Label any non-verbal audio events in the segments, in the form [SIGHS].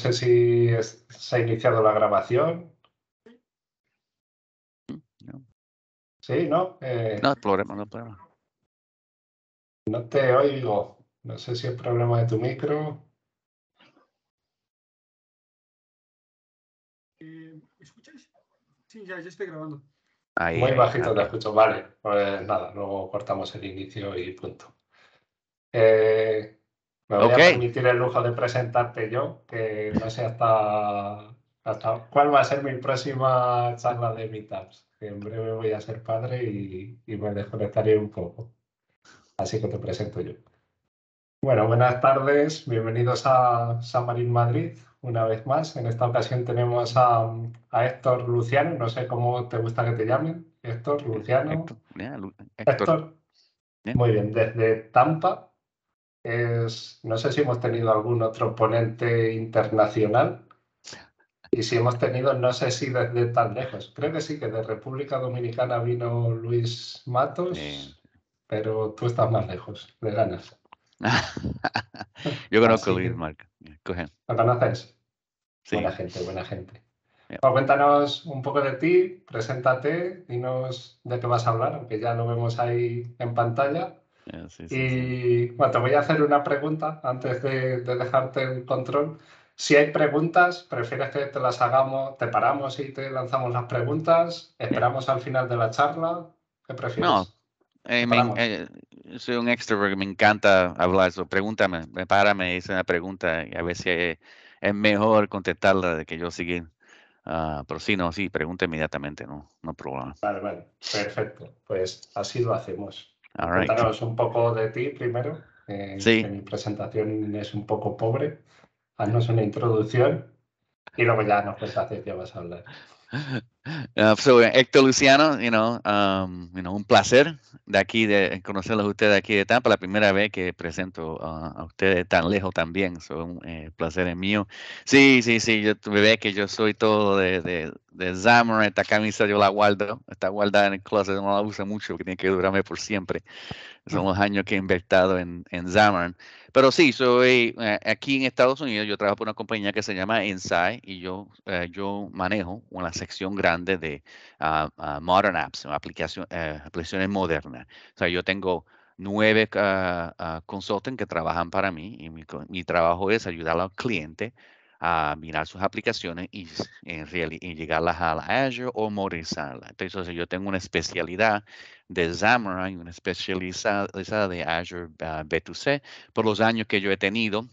sé si se ha iniciado la grabación. No. Sí, ¿no? Eh, No hay problema, no hay problema. no te oigo. No sé si es problema de tu micro. Eh, ¿Me escuchas? Sí, ya, ya estoy grabando. Ahí, Muy ahí, bajito te ahí. escucho. Vale, pues nada, luego cortamos el inicio y punto. Eh, me voy a permitir el lujo de presentarte yo, que no sé hasta, hasta cuál va a ser mi próxima charla de Meetups. Que en breve voy a ser padre y, y me desconectaré un poco. Así que te presento yo. Bueno, buenas tardes, bienvenidos a San Marín Madrid una vez más. En esta ocasión tenemos a, a Héctor Luciano, no sé cómo te gusta que te llamen. Héctor Luciano. Héctor, Héctor. Muy bien, desde Tampa. Es, no sé si hemos tenido algún otro ponente internacional. Y si hemos tenido, no sé si desde tan lejos. Creo que sí, que de República Dominicana vino Luis Matos, Sí. pero tú estás más lejos, de ganas. [LAUGHS] Yo conozco a Luis Marca. Coge. ¿Lo conoces? Sí. Buena gente, buena gente. Bueno, cuéntanos un poco de ti, preséntate, dinos de qué vas a hablar, aunque ya lo vemos ahí en pantalla. Ya, sí, sí, sí. Y bueno, te voy a hacer una pregunta antes de, de dejarte el control. Si hay preguntas, ¿prefieres que te las hagamos, te paramos y te lanzamos las preguntas? ¿Esperamos al final de la charla? ¿Qué prefieres? No, Eh, me- eh, soy un extrovert, me encanta hablar, so pregúntame, me párame, hice una pregunta y a ver si es, es mejor contestarla de que yo seguir. Ah, pero sí, no, sí, pregunta inmediatamente, no, no problema. Vale, vale, perfecto. Pues así lo hacemos. All right. Cuéntanos un poco de ti primero. eh, Sí. mi presentación es un poco pobre. Haznos una introducción y luego ya nos cuentas de qué vas a hablar. [LAUGHS] Uh, so, Héctor Luciano, you know, um, you know, un placer de aquí, de conocerlos a ustedes aquí de Tampa, la primera vez que presento a ustedes tan lejos también, so, un eh, placer es mío. Sí, sí, sí, yo tú ve que yo soy todo de, de, de Xamarin, esta camisa yo la guardo, está guardada en el closet, no la uso mucho porque tiene que durarme por siempre. Son los años que he invertido en, en Xamarin. Pero sí, soy eh, aquí en Estados Unidos, yo trabajo por una compañía que se llama Insight y yo, eh, yo manejo una sección grande de ah, ah, Modern Apps, aplicación, eh, aplicaciones modernas. O sea, yo tengo nueve ah, consultants que trabajan para mí y mi, mi trabajo es ayudar al cliente a mirar sus aplicaciones y, en y llegarlas a la Azure o modernizarlas. Entonces, yo tengo una especialidad de Xamarin, una especializada de Azure ah, B2C, por los años que yo he tenido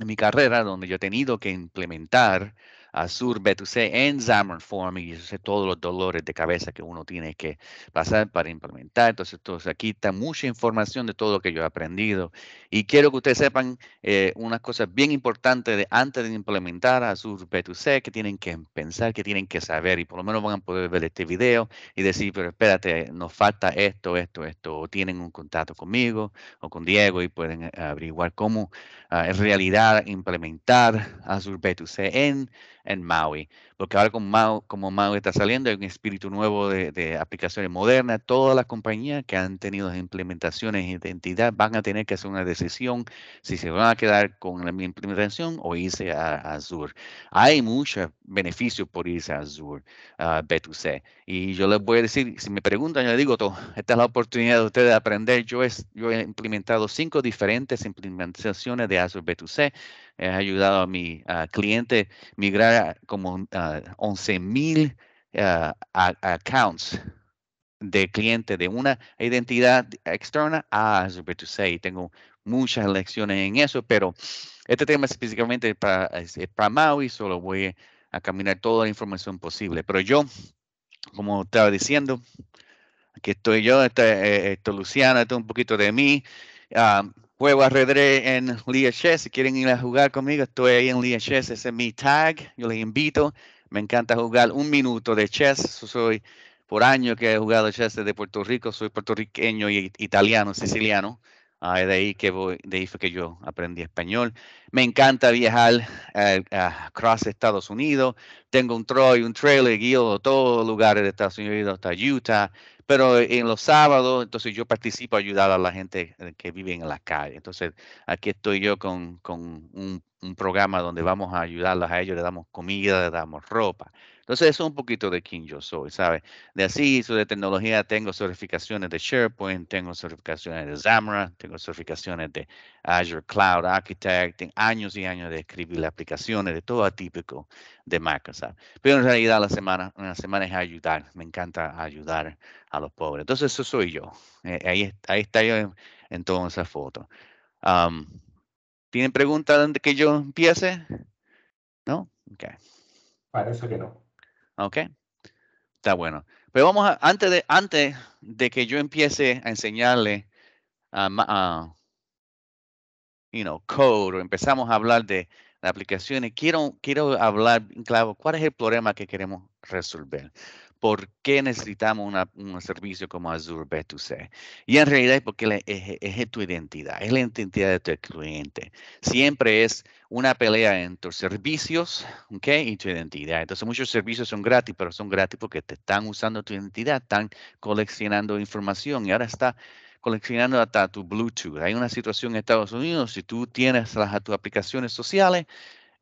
en mi carrera, donde yo he tenido que implementar Azure B2C en Xamarin Form y yo sé todos los dolores de cabeza que uno tiene que pasar para implementar. Entonces, entonces aquí está mucha información de todo lo que yo he aprendido. Y quiero que ustedes sepan eh, unas cosas bien importantes de antes de implementar Azure B2C que tienen que pensar, que tienen que saber y por lo menos van a poder ver este video y decir, pero espérate, nos falta esto, esto, esto, o tienen un contacto conmigo o con Diego y pueden eh, averiguar cómo ah, en realidad implementar Azure B2C en, en Maui. Porque ahora con Mau- como Maui está saliendo, hay un espíritu nuevo de, de aplicaciones modernas. Todas las compañías que han tenido implementaciones de identidad van a tener que hacer una decisión si se van a quedar con la implementación o irse a, a Azure. Hay muchos beneficios por irse a Azure ah, B2C. Y yo les voy a decir, si me preguntan, yo les digo, "To- [LAUGHS] esta es la oportunidad de ustedes de aprender. Yo, es, yo he implementado cinco diferentes implementaciones de Azure B2C. He ayudado a mi ah, cliente migrar como ah, 11 mil ah, a- accounts de cliente de una identidad externa a Azure B2C. Y tengo muchas lecciones en eso, pero este tema específicamente para, es- es para Maui, solo voy a caminar toda la información posible. Pero yo, como estaba diciendo, aquí estoy yo, este, eh, esto Luciana, esto un poquito de mí. Ah, juego ajedrez en Lia Chess. Si quieren ir a jugar conmigo, estoy ahí en Lia Chess. Ese es mi tag. Yo les invito. Me encanta jugar un minuto de chess. So- Soy por años que he jugado chess desde Puerto Rico. Soy puertorriqueño y italiano, siciliano. Ah, de ahí que voy, de ahí fue que yo aprendí español. Me encanta viajar eh, across Estados Unidos. Tengo un Troy, un trailer, guío a todos los lugares de Estados Unidos, hasta Utah. Pero en los sábados, entonces yo participo a ayudar a la gente eh, que vive en la calle. Entonces, aquí estoy yo con, con un un programa donde vamos a ayudarlos a ellos, le damos comida, le damos ropa. Entonces, eso es un poquito de quién yo soy, ¿sabe? De así, de tecnología, tengo certificaciones de SharePoint, tengo certificaciones de Xamarin, tengo certificaciones de Azure Cloud Architect, tengo años y años de escribir aplicaciones de todo típico de Microsoft. Pero en realidad, la semana, la semana es ayudar, me encanta ayudar a los pobres. Entonces, eso soy yo. Eh, ahí, ahí está yo en, en toda esa foto. ¿Tienen preguntas antes que yo empiece? ¿No? Ok. Parece que no. Ok. Está bueno. Pero vamos a, antes de, antes de que yo empiece a enseñarle a, you know, code o empezamos a hablar de, de aplicaciones, quiero, quiero hablar, claro, cuál es el problema que queremos resolver por qué necesitamos un servicio como Azure B2C. Y en realidad es porque es, tu identidad, es la identidad de tu cliente. Siempre es una pelea entre servicios y tu identidad. Entonces muchos servicios son gratis, pero son gratis porque te están usando tu identidad, están coleccionando información y ahora está coleccionando hasta tu Bluetooth. Hay una situación en Estados Unidos, si tú tienes las, tus aplicaciones sociales,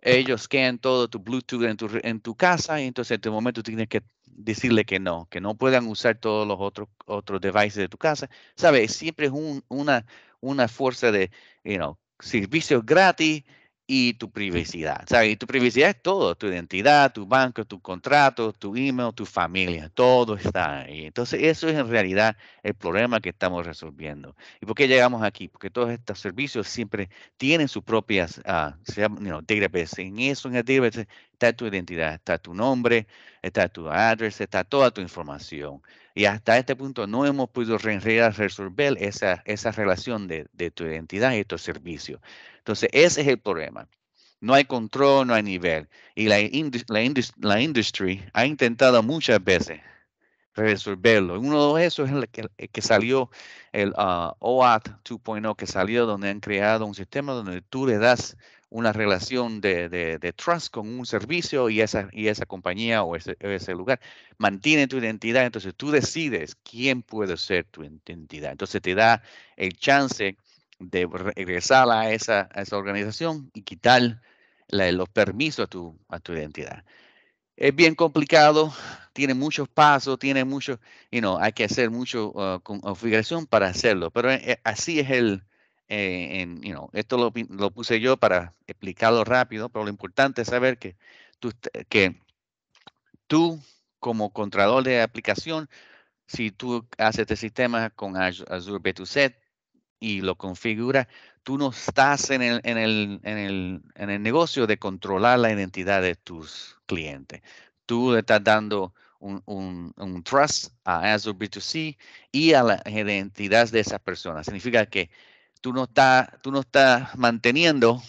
ellos scan todo tu Bluetooth en tu, en tu casa y entonces en este momento tienes que decirle que no, que no puedan usar todos los otros, otros devices de tu casa. ¿Sabes? Siempre es una, una fuerza de, you servicios gratis y tu privacidad. ¿sabes? Y tu privacidad es todo, tu identidad, tu banco, tu contrato, tu email, tu familia, todo está ahí. Entonces, eso es en realidad el problema que estamos resolviendo. ¿Y por qué llegamos aquí? Porque todos estos servicios siempre tienen sus propias uh, you database. En eso, en el database, está tu identidad, está tu nombre, está tu address, está toda tu información. Y hasta este punto no hemos podido resolver esa, esa relación de, de tu identidad y tu servicio. Entonces, ese es el problema. No hay control, no hay nivel. Y la, la, industria ha intentado muchas veces resolverlo. Uno de esos es el que, que salió, el uh, OAuth 2.0, que salió donde han creado un sistema donde tú le das una relación de, de, trust con un servicio y esa, y esa compañía o ese, ese, lugar mantiene tu identidad. Entonces tú decides quién puede ser tu identidad. Entonces te da el chance de regresar a esa, esa organización y quitar los permisos a tu, a tu identidad. Es bien complicado, tiene muchos pasos, tiene mucho, you know, hay que hacer mucho uh, configuración para hacerlo, pero eh, así es el, eh, esto lo, lo, puse yo para explicarlo rápido, pero lo importante es saber que tú, como controlador de aplicación, si tú haces este sistema con Azure B2C, y lo configura, tú no estás en el, negocio de controlar la identidad de tus clientes. Tú le estás dando un, un, trust a Azure B2C y a la identidad de esa persona. Significa que tú no estás, tú no estás manteniendo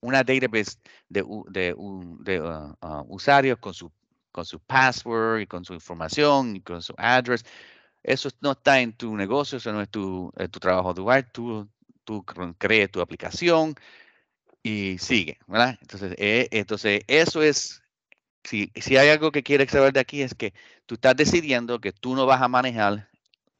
una database de, uh, uh, usuarios con su, con su password y con su información y con su address. Eso no está en tu negocio, eso no es tu, tu trabajo hogar. Tú, tú crees tu aplicación y sigue, ¿verdad? Entonces, eh, entonces eso es, si, si hay algo que quieres saber de aquí es que tú estás decidiendo que tú no vas a manejar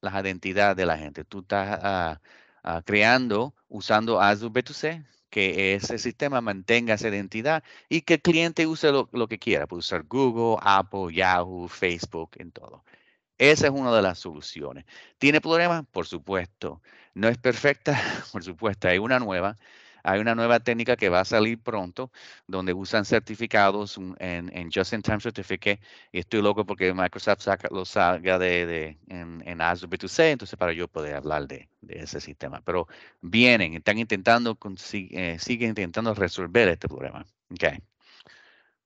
las identidades de la gente. Tú estás ah, ah, creando, usando Azure B2C, que ese sistema mantenga esa identidad y que el cliente use lo, lo que quiera. Puede usar Google, Apple, Yahoo, Facebook, en todo. Esa es una de las soluciones. ¿Tiene problemas? Por supuesto. ¿No es perfecta? [LAUGHS] Por supuesto. Hay una nueva. Hay una nueva técnica que va a salir pronto, donde usan certificados en, Just-in-Time Certificate. Y estoy loco porque Microsoft saca, lo salga de, en, Azure B2C, entonces para yo poder hablar de, ese sistema. Pero vienen, están intentando, eh, siguen intentando resolver este problema. Okay.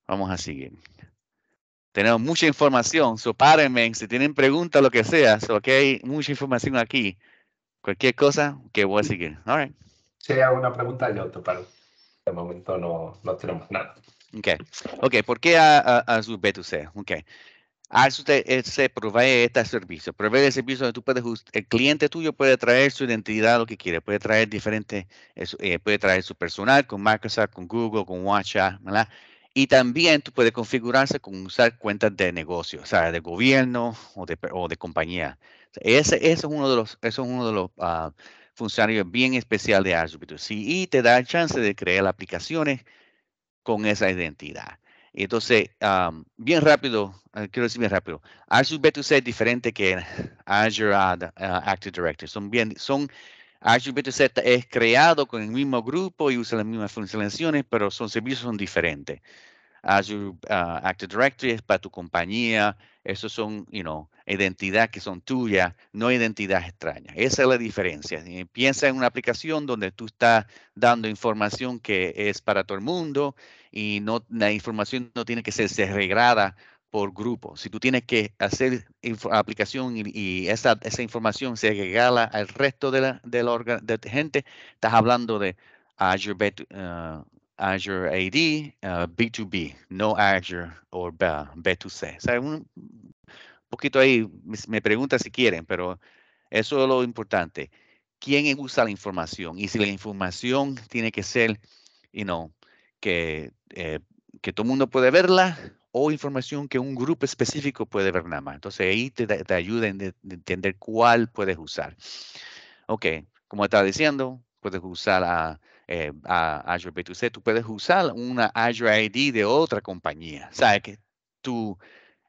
Vamos a seguir. Tenemos mucha información, so párenme, si tienen preguntas, lo que sea, so hay mucha información aquí. Cualquier cosa que voy a seguir. All Si hay alguna pregunta, yo paro. De momento no, no tenemos nada. Ok, okay. ¿por qué a, a, su B2C? Ok. Azure ah, se provee este servicio, provee el servicio donde tú puedes, el cliente tuyo puede traer su identidad, lo que quiere, puede traer diferentes, eh, puede traer su personal con Microsoft, con Google, con WhatsApp, ¿verdad? Y también tú puedes configurarse con usar cuentas de negocio, o sea, de gobierno o de, o de compañía. Ese, ese, es uno de los, eso es uno de los uh, funcionario bien especial de Azure B2C y te da el chance de crear aplicaciones con esa identidad. Entonces, bien rápido, eh, quiero decir bien rápido, Azure B2C es diferente que Azure Active Directory. Son bien, son Azure B2C es creado con el mismo grupo y usa las mismas funciones, pero son servicios son diferentes. Azure ah, Active Directory es para tu compañía, esos son, you know, identidad que son tuyas, no identidad extraña. Esa es la diferencia. Piensa en una aplicación donde tú estás dando información que es para todo el mundo y no, la información no tiene que ser segregada por grupo. Si tú tienes que hacer aplicación y, esa, esa, información se regala al resto de la, de la gente, estás hablando de Azure, uh, Azure AD, B2B, uh, no Azure o B2C. O un poquito ahí me pregunta si quieren, pero eso es lo importante. ¿Quién usa la información? Y si la información tiene que ser, you know, que, eh, que todo el mundo puede verla o información que un grupo específico puede ver nada más. Entonces ahí te, te ayuda a entender cuál puedes usar. Ok, como estaba diciendo, puedes usar a, eh, Azure B2C, tú puedes usar una Azure ID de otra compañía. O que tu,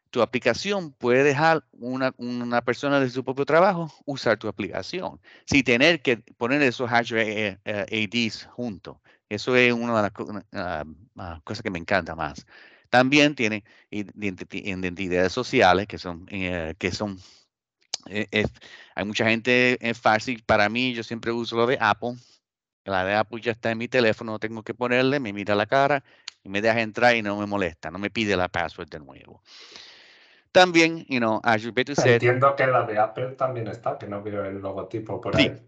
tu aplicación puede dejar una, una persona de su propio trabajo usar tu aplicación sin tener que poner esos Azure ADs juntos. Eso es una de las cosas que me encanta más. También tiene identidades sociales que son, eh, que son eh, hay mucha gente es fácil. Para mí, yo siempre uso lo de Apple. La de Apple ya está en mi teléfono, tengo que ponerle, me mira la cara y me deja entrar y no me molesta, no me pide la password de nuevo. También, you know, Azure B2C. Entiendo que la de Apple también está, que no veo el logotipo por ahí.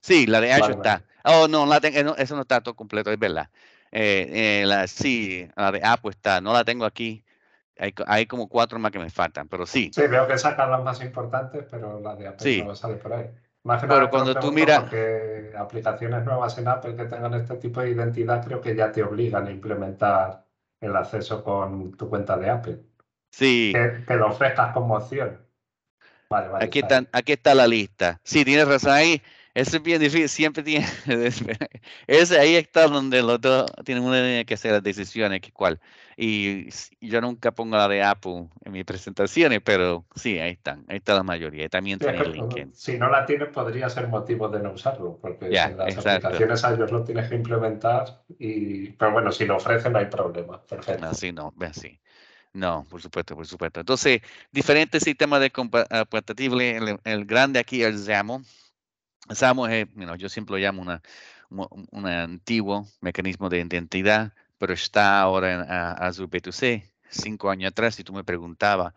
Sí, la de Azure está. Oh, no, la tengo, eso no está todo completo, es verdad. Eh, eh, la, sí, la de Apple está, no la tengo aquí. Hay, hay, como cuatro más que me faltan, pero sí. Sí, veo que sacan las más importantes, pero la de Apple no sale por ahí. Más que pero cuando tú miras... Porque aplicaciones nuevas en Apple que tengan este tipo de identidad creo que ya te obligan a implementar el acceso con tu cuenta de Apple. Sí. Que, lo ofrezcas como opción. Vale, vale, aquí, está, aquí está la lista. Sí, tienes razón ahí. Eso es bien difícil, siempre tiene. [LAUGHS] Ese ahí está donde los dos tienen que hacer las decisiones, que cuál. Y yo nunca pongo la de Apple en mis presentaciones, pero sí, ahí están, ahí está la mayoría. Y también tiene el LinkedIn. Si no la tienes, podría ser motivo de no usarlo, porque las aplicaciones iOS lo tienes que implementar. Y, pero bueno, si lo ofrecen, no hay problema. Perfecto. Así no, así. No, por supuesto, por supuesto. Entonces, diferentes sistemas de compatible. El, el grande aquí es XAML Usamos, eh, yo siempre lo llamo una, un antiguo mecanismo de identidad, pero está ahora en Azure B2C. Cinco años atrás, si tú me preguntabas,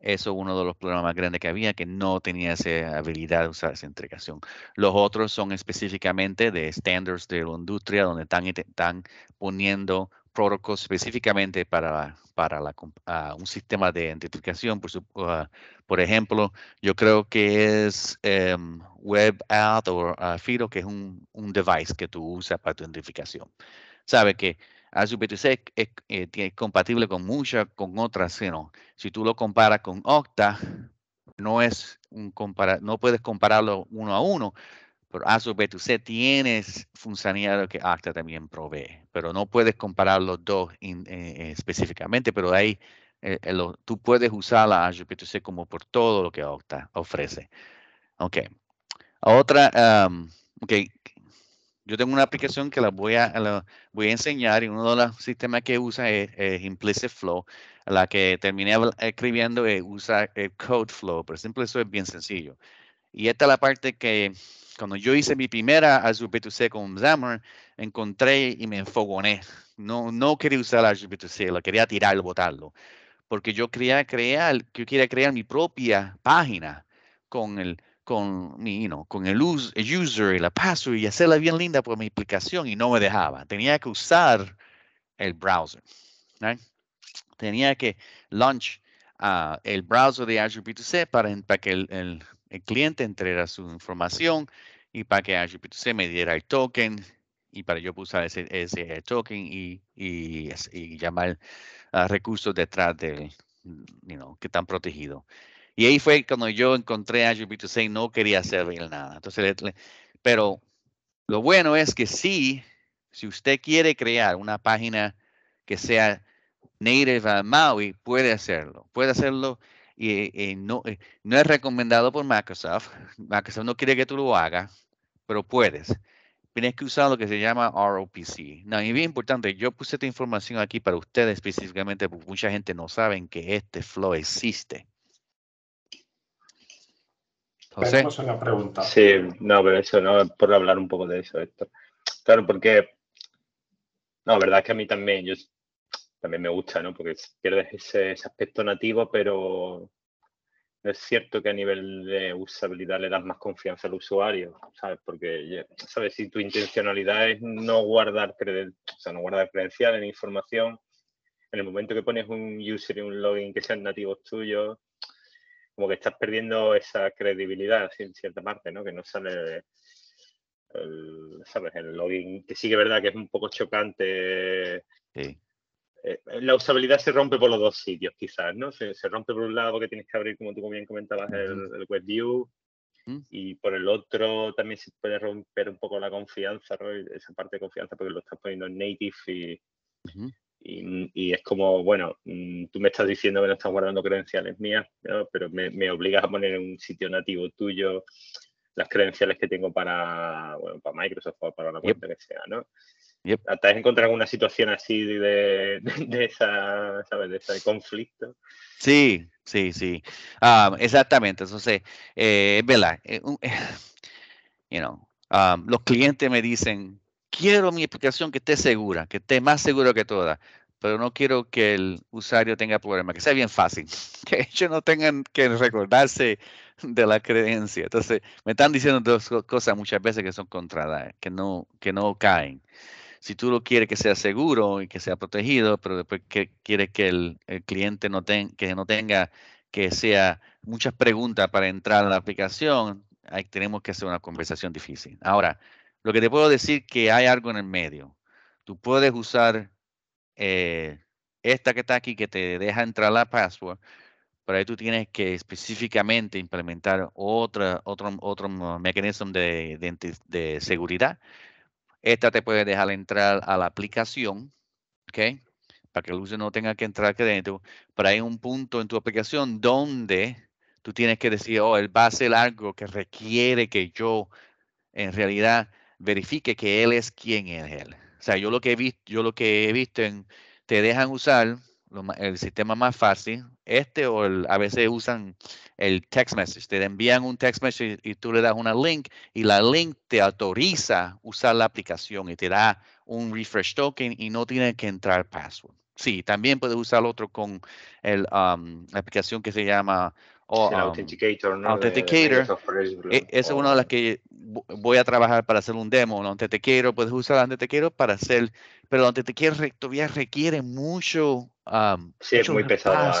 eso es uno de los problemas más grandes que había, que no tenía esa habilidad de usar esa integración. Los otros son específicamente de estándares de la industria, donde están, están poniendo protocolos específicamente para, para la, uh, un sistema de identificación. Por, su, uh, por, ejemplo, yo creo que es um, WebAuth o uh, FIDO, que es un, un, device que tú usas para tu identificación. Sabe que Azure B2C es, eh, es, compatible con muchas, con otras. sino Si tú lo comparas con Okta, no es un compara no puedes compararlo uno a uno, pero Azure B2C tienes funcionalidad que Okta también provee, pero no puedes comparar los dos eh, específicamente, pero ahí eh, eh, tú puedes usar la Azure B2C como por todo lo que Okta ofrece. Ok. Otra, um, ok. Yo tengo una aplicación que la voy a, voy a enseñar y uno de los sistemas que usa es, Implicit Flow. La que terminé escribiendo usa el Code Flow, por ejemplo, eso es bien sencillo. Y esta es la parte que cuando yo hice mi primera Azure B2C con Xamarin, encontré y me enfogoné. No, no quería usar Azure B2C, lo quería tirar, botarlo. Porque yo quería crear, yo quería crear mi propia página con el, con mi, con el, user y la password y hacerla bien linda por mi aplicación y no me dejaba. Tenía que usar el browser. Tenía que launch ah, el browser de Azure B2C para, para que el cliente entrega su información y para que B2C me diera el token y para yo usar ese, token y, y, llamar a recursos detrás del, you know, que están protegidos. Y ahí fue cuando yo encontré Azure B2C y no quería hacer nada. Entonces, Pero lo bueno es que sí, si usted quiere crear una página que sea native a Maui, puede hacerlo. Puede hacerlo y, no, eh, no es recomendado por Microsoft. [LAUGHS] Microsoft no quiere que tú lo hagas, pero puedes. Tienes que usar lo que se llama ROPC. No, y bien importante, yo puse esta información aquí para ustedes específicamente porque mucha gente no sabe que este flow existe. José. Tenemos una pregunta. Sí, no, pero eso, no, por hablar un poco de eso, esto. Claro, porque, no, la verdad es que a mí también, yo también me gusta, ¿no? Porque pierdes ese, aspecto nativo, pero es cierto que a nivel de usabilidad le das más confianza al usuario, ¿sabes? Porque, ¿sabes? Si tu intencionalidad es no guardar, o sea, información, en el momento que pones un user y un login que sean nativos tuyos, como que estás perdiendo esa credibilidad en cierta parte, ¿no? Que no sale el, ¿sabes? El login, que sí que es verdad que es un poco chocante. Sí. Eh, la usabilidad se rompe por los dos sitios, quizás, ¿no? Se, rompe por un lado porque tienes que abrir, como tú bien comentabas, el, web view, y por el otro también se puede romper un poco la confianza, ¿no? esa parte de confianza porque lo estás poniendo en native y, y, es como, bueno, mm, tú me estás diciendo que no estás guardando credenciales mías, pero me, me, obligas a poner en un sitio nativo tuyo las credenciales que tengo para, bueno, para Microsoft o para la cuenta que sea, ¿no? Yep. ¿Te has encontrado alguna situación así de, de, [LAUGHS] esa, ¿sabes? de ese conflicto? Sí, sí, sí. Um, exactamente. Entonces, eh, es verdad. Eh, [LAUGHS] you know, um, los clientes me dicen, quiero mi aplicación que esté segura, que esté más segura que todas, pero no quiero que el usuario tenga problemas, que sea bien fácil, [LAUGHS] que ellos no tengan que recordarse de la creencia. Entonces, me están diciendo dos cosas muchas veces que son contrarias, que no, que no caen si tú lo quieres que sea seguro y que sea protegido, pero después que quiere que el, cliente no, que no tenga que sea muchas preguntas para entrar a la aplicación, ahí tenemos que hacer una conversación difícil. Ahora, lo que te puedo decir que hay algo en el medio. Tú puedes usar eh, esta que está aquí que te deja entrar la password, pero ahí tú tienes que específicamente implementar otra, otro, otro mecanismo de, de seguridad esta te puede dejar entrar a la aplicación, ¿ok? Para que el usuario no tenga que entrar aquí dentro. Pero hay un punto en tu aplicación donde tú tienes que decir, oh, él va a hacer algo que requiere que yo en realidad verifique que él es quien es él. O sea, yo lo que he visto, yo lo que he visto en, te dejan usar el sistema más fácil, este o el, a veces usan el text message, te envían un text message y tú le das una link y la link te autoriza usar la aplicación y te da un refresh token y no tiene que entrar password. Sí, también puedes usar otro con el, um, la aplicación que se llama um, Authenticator. ¿no? Authenticator. E, esa es una de las que voy a trabajar para hacer un demo. ¿no? Authenticator, puedes usar Authenticator para hacer, pero Authenticator todavía requiere mucho sí, es muy pesado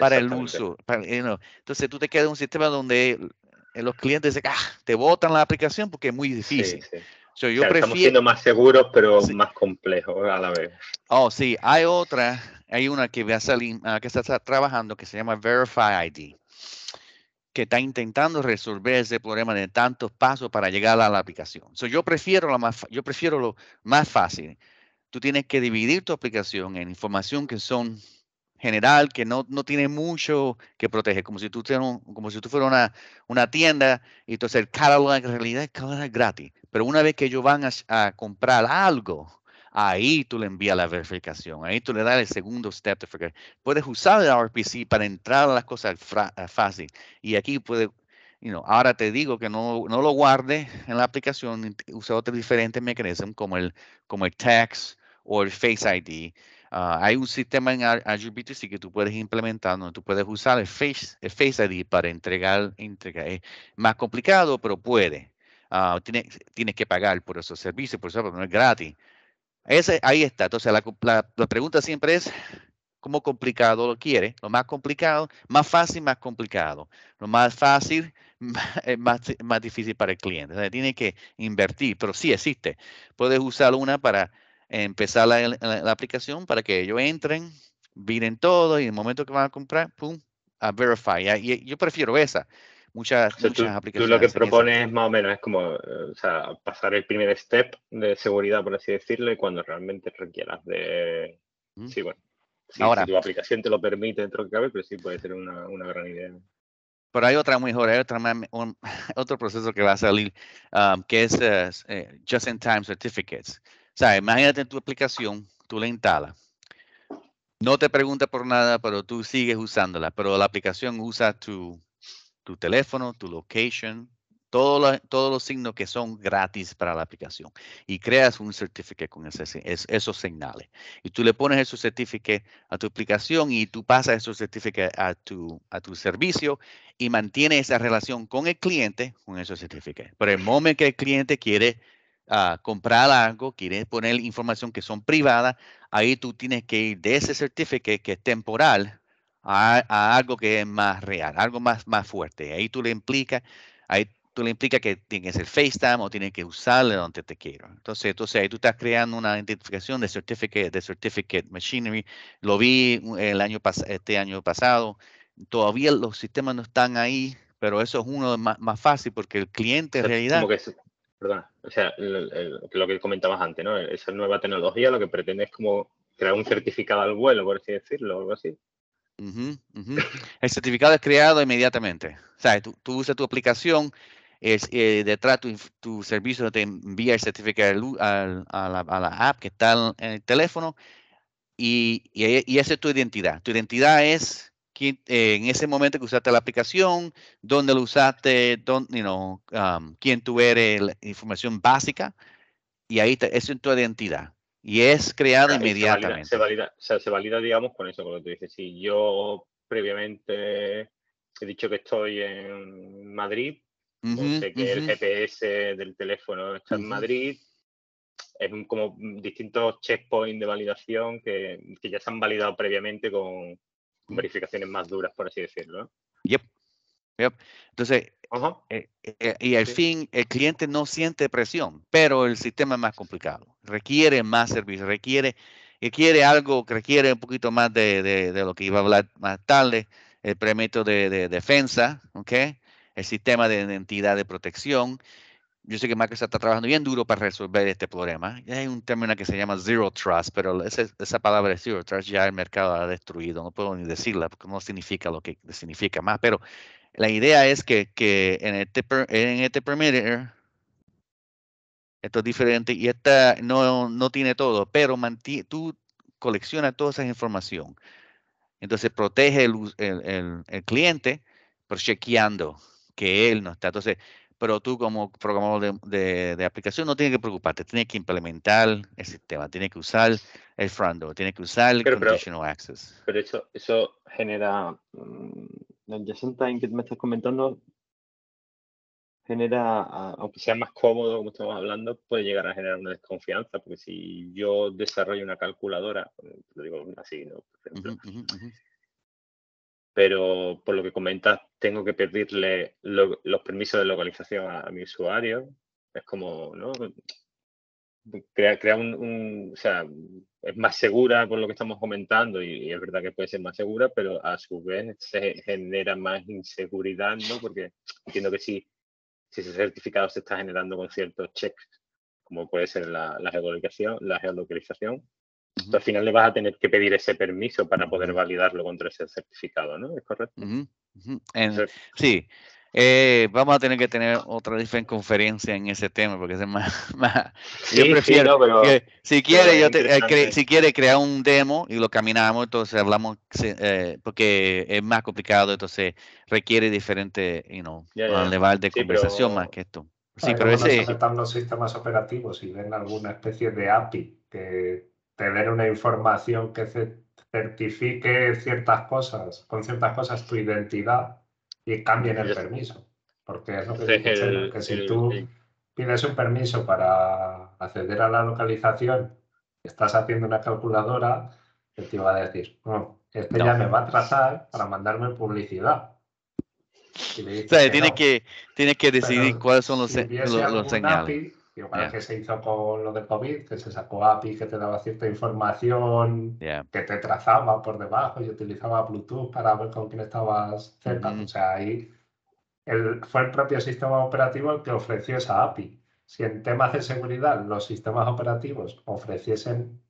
para el uso. Entonces tú te quedas en un sistema donde los clientes dicen, ah, te botan la aplicación porque es muy difícil. yo prefiero... Estamos siendo más seguros, pero más complejos a la vez. Oh, sí, hay otra, hay una que va a salir, ah, que está trabajando que se llama Verify ID, que está intentando resolver ese problema de tantos pasos para llegar a la aplicación. yo prefiero lo más, yo prefiero lo más fácil tú tienes que dividir tu aplicación en información que son general, que no, no tiene mucho que proteger, como si tú, fueras una, una tienda y entonces el catálogo en realidad es gratis. Pero una vez que ellos van a, comprar algo, ahí tú le envías la verificación, ahí tú le das el segundo step de Puedes usar el RPC para entrar a las cosas fácil y aquí puede, you know, ahora te digo que no, no lo guarde en la aplicación, usa otro diferente mecanismo como el, como el tax o el Face ID. Ah, hay un sistema en Azure B2C que tú puedes implementar, donde tú puedes usar el Face, el Face ID para entregar, entregar. Es más complicado, pero puede. Uh, tienes, que pagar por esos servicios, por eso no es gratis. Ese, ahí está. Entonces, la, la, pregunta siempre es, ¿cómo complicado lo quiere? Lo más complicado, más fácil, más complicado. Lo más fácil, [LAUGHS] más, más difícil para el cliente. O tiene que invertir, pero sí existe. Puedes usar una para empezar la, aplicación para que ellos entren, miren todo y en el momento que van a comprar, pum, a verify. Y yo prefiero esa, Muchas, O sea, muchas tú, tú aplicaciones. lo que propones más o menos es como o sea, pasar el primer step de seguridad, por así decirlo, y cuando realmente requieras de... Ujú. Sí, bueno. Sí, Ahora- si tu aplicación te lo permite dentro que cabe, pero sí puede ser una, una gran idea. Pero hay otra mejor, hay otra, un- [LAUGHS] otro proceso que va a salir, um, que es eh, Just-in-Time Certificates. Sea, imagínate tu aplicación, tú la instalas. No te pregunta por nada, pero tú sigues usándola. Pero la aplicación usa tu, tu teléfono, tu location, todo la- todos los signos que son gratis para la aplicación. Y creas un certificate con ese es- esos señales. Y tú le pones esos certificates a tu aplicación y tú pasas esos certificates a tu, a tu servicio y mantiene esa relación con el cliente con esos certificados. Pero el momento que el cliente quiere ah, comprar algo, quiere poner información que son privadas, ahí tú tienes que ir de ese certificate que es temporal a, a algo que es más real, algo más, más fuerte. Ahí tú le implica, ahí tú le implica que tiene que ser FaceTime o tiene que usarle donde te quiero. Entonces, entonces ahí tú estás creando una identificación de certificate, de certificate machinery. Lo vi uh, el año este año pasado todavía los sistemas no están ahí, pero eso es uno más, más fácil porque el cliente en realidad, Como que o sea, lo que comentabas antes, ¿no? Esa nueva tecnología lo que pretende es como crear un certificado al vuelo, por así decirlo, o algo así. El certificado es creado inmediatamente. O sea, tú, usas tu aplicación, eh, detrás tu, servicio te envía el certificado a, la, app que está en- el teléfono y, y esa es tu identidad. Tu identidad es eh, en ese momento que usaste la aplicación, dónde lo usaste, dónde, you know, um, quién tú eres, la información básica, y ahí te, eso es tu identidad. Y es creado Ah, y se valida- inmediatamente. Se valida, o sea, se valida, digamos, con eso, con lo que tú dices. Si yo previamente he dicho que estoy en Madrid, o Ujú, sé que el ujú. GPS del teléfono está en Ujú. Madrid, es como distintos checkpoints de validación que, que ya se han validado previamente con. Verificaciones más duras, por así decirlo. Yep. Yep. Entonces, eh, eh, y al Sí. fin, el cliente no siente presión, pero el sistema es más complicado. Requiere más servicio, requiere, requiere algo, que requiere un poquito más de, de- de lo que iba a hablar más tarde, el permiso de, de defensa, ¿ok? El sistema de identidad de protección. Yo sé que Microsoft está trabajando bien duro para resolver este problema. Hay un término que se llama Zero Trust, pero ese- esa palabra Zero Trust ya el mercado ha destruido. No puedo ni decirla porque no significa lo que significa más. Pero la idea es que, que en, este, en este perimeter, esto es diferente y esta no, no tiene todo, pero manti- tú coleccionas toda esa información. Entonces protege el, el- el- el cliente, pero chequeando que él no está. Entonces, pero tú como programador de, de- de aplicación no tienes que preocuparte, tienes que implementar el sistema, tienes que usar el front door, tienes que usar el Pero- pero- conditional access. Pero eso, eso genera, mm, el just time que me estás comentando, genera, a- aunque sea más cómodo, como estamos hablando, puede llegar a generar una desconfianza, porque si yo desarrollo una calculadora, eh, lo digo así, ¿no? Por ejemplo. Pero por lo que comentas, tengo que pedirle lo- los permisos de localización a, a mi usuario. Es como, ¿no? Crea, crea un, un- o sea, es más segura por lo que estamos comentando y, y es verdad que puede ser más segura, pero a su vez se genera más inseguridad, ¿no? Porque entiendo que si, si ese certificado se está generando con ciertos checks, como puede ser la, la geolocalización, la geolocalización, Al final le vas a tener que pedir ese permiso para poder validarlo contra ese certificado, ¿no? ¿Es correcto? En- sí, eh, vamos a tener que tener otra diferente conferencia en ese tema porque es más, [LAUGHS] más- sí, yo sí, prefiero no, pero que si quiere yo te- eh, cre- si quiere crear un demo y lo caminamos entonces hablamos se- eh, porque es más complicado entonces requiere diferente you know un ya. nivel de Sí, conversación pero- más que esto sí pero ese los sistemas operativos y ven alguna especie de API que te den una información que ce- certifique ciertas cosas, con ciertas cosas tu identidad y cambien el permiso. Porque es lo que el- que si el- tú el- pides un permiso para acceder a la localización, estás haciendo una calculadora, que te va a decir, no, este No. ya me va a trazar para mandarme publicidad. Y le o sea, que tiene no. que tiene que decidir Pero cuáles son los, si los- señales API, igual que se hizo con lo de COVID, que se sacó API que te daba cierta información, Yeah. que te trazaba por debajo y utilizaba Bluetooth para ver con quién estabas cerca. O sea, ahí el, fue el propio sistema operativo el que ofreció esa API. Si en temas de seguridad los sistemas operativos ofreciesen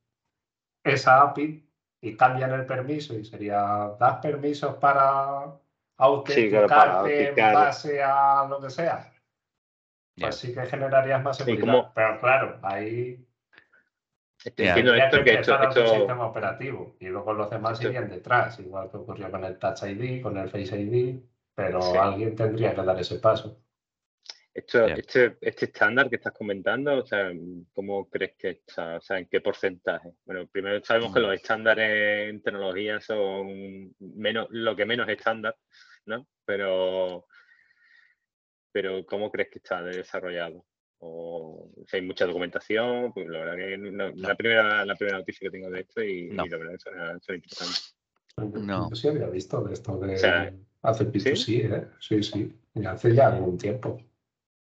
esa API y cambian el permiso y sería, ¿das permisos para autenticarte en base a lo que sea? Pues sí que generarías más seguridad. Pero claro, ahí Entiendo esto que esto, esto... sistema operativo y luego los demás siguen detrás, igual que ocurrió con el Touch ID, con el Face ID, pero alguien tendría que dar ese paso. Esto, este, este estándar que estás comentando, o sea, ¿cómo crees que está? O sea, ¿en qué porcentaje? Bueno, primero sabemos que mm. los estándares en tecnología son menos, lo que menos estándar, ¿no? Pero, pero ¿cómo crees que está desarrollado? O si hay mucha documentación, pues la verdad que la, primera, la primera noticia que tengo de esto y, la verdad que suena, interesante. No. Yo sí había visto de esto de hace p ¿sí? ¿eh? Sí, sí. hace ya algún tiempo.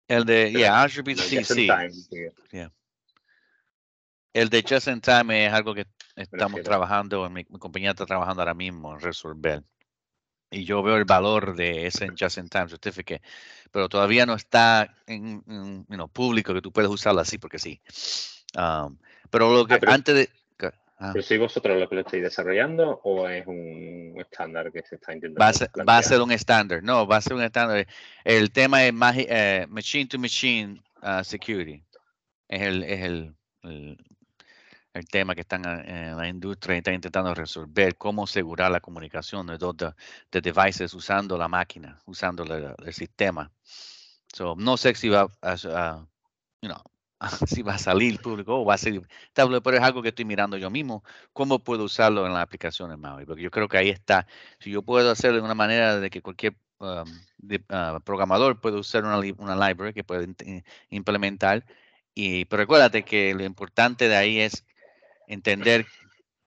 El de, yeah, Azure B2C, sí. El de Just in Time es algo que estamos trabajando, mi, compañía está trabajando ahora mismo en resolver. Y yo veo el valor de ese Just in Time Certificate, pero todavía no está en, público que tú puedes usarlo así porque sí. Um, pero lo que ah, antes de Ah. ¿Pero sois vosotros los que lo estáis desarrollando o es un estándar que se está intentando? Va a ser, va a ser un estándar, no, va a ser un estándar. El tema es eh, machine to machine uh, security. Es el, es el, el, tema que están eh, la industria está intentando resolver, cómo asegurar la comunicación de dos de, devices usando la máquina, usando el, sistema. So, no sé si va a, a you know, [LAUGHS] si va a salir público o va a ser pero es algo que estoy mirando yo mismo, cómo puedo usarlo en la aplicación de Maui, porque yo creo que ahí está, si yo puedo hacerlo de una manera de que cualquier um, ah, programador pueda usar una, una library que puede implementar, y, pero recuérdate que lo importante de ahí es entender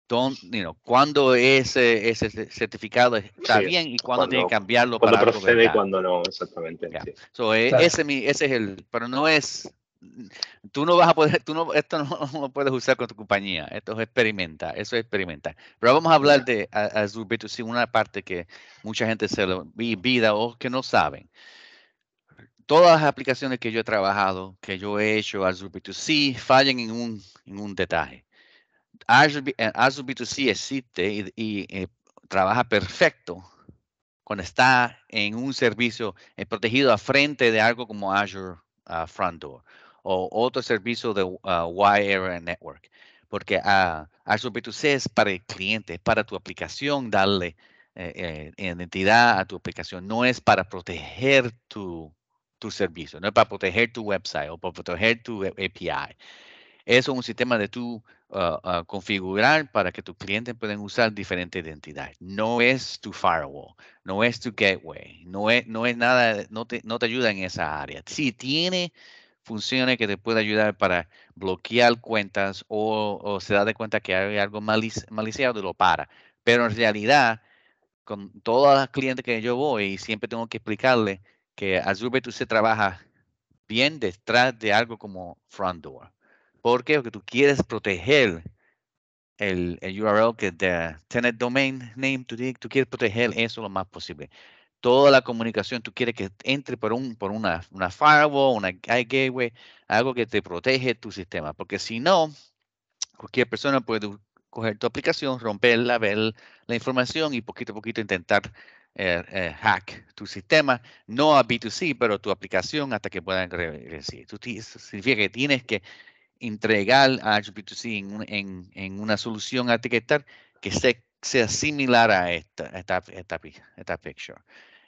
don, you cuándo ese, ese certificado está bien y cuándo, tiene que cambiarlo cuando para procede y cuándo no, exactamente. E, ese, ese es el, pero no es tú no vas a poder, tú no, esto no, [LAUGHS] lo puedes usar con tu compañía, esto es experimenta, eso es experimentar. Pero vamos a hablar de Azure B2C, una parte que mucha gente se lo olvida o que no saben. Todas las aplicaciones que yo he trabajado, que yo he hecho Azure B2C, fallan en un, en un detalle. Azure, eh, B2C existe y, eh, trabaja perfecto cuando está en un servicio eh, protegido a frente de algo como Azure uh, Front Door o otro servicio de uh, Area Network. Porque uh, Azure B2C es para el cliente, para tu aplicación, darle eh, identidad a tu aplicación. No es para proteger tu, tu servicio, no es para proteger tu website o para proteger tu API. Es un sistema de tu uh, configurar para que tus clientes puedan usar diferentes identidades. No es tu firewall, no es tu gateway, no es, no es nada, no te, no te ayuda en esa área. Si tiene funciones que te puede ayudar para bloquear cuentas o, se da de cuenta que hay algo maliciado y lo para. Pero en realidad, con todas las clientes que yo voy, siempre tengo que explicarle que Azure B2C trabaja bien detrás de algo como front door. ¿Por qué? Porque tú quieres proteger el, URL que de Tenant Domain Name, tú, tú quieres proteger eso lo más posible toda la comunicación, tú quieres que entre por, un, por una, una firewall, una gateway, algo que te protege tu sistema, porque si no, cualquier persona puede coger tu aplicación, romperla, ver la información y poquito a poquito intentar eh, eh, hack tu sistema, no a B2C, pero tu aplicación hasta que puedan recibir. Significa que tienes que entregar a B2C en, en, una solución a etiquetar que sea similar a esta, esta, esta, esta picture.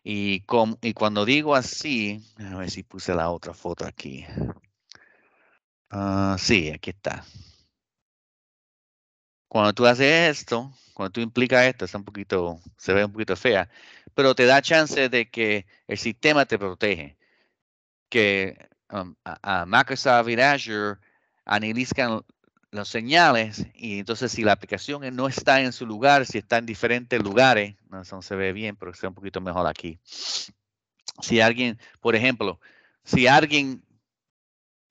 Y, y cuando digo así, a ver si puse la otra foto aquí. Uh, sí, aquí está. Cuando tú haces esto, cuando tú implicas esto, un poquito, se ve un poquito fea, pero te da chance de que el sistema te protege. Que um, a, Microsoft y Azure analizan los señales y entonces si la aplicación no está en su lugar, si está en diferentes lugares, no, se ve bien, pero está un poquito mejor aquí. Si alguien, por ejemplo, si alguien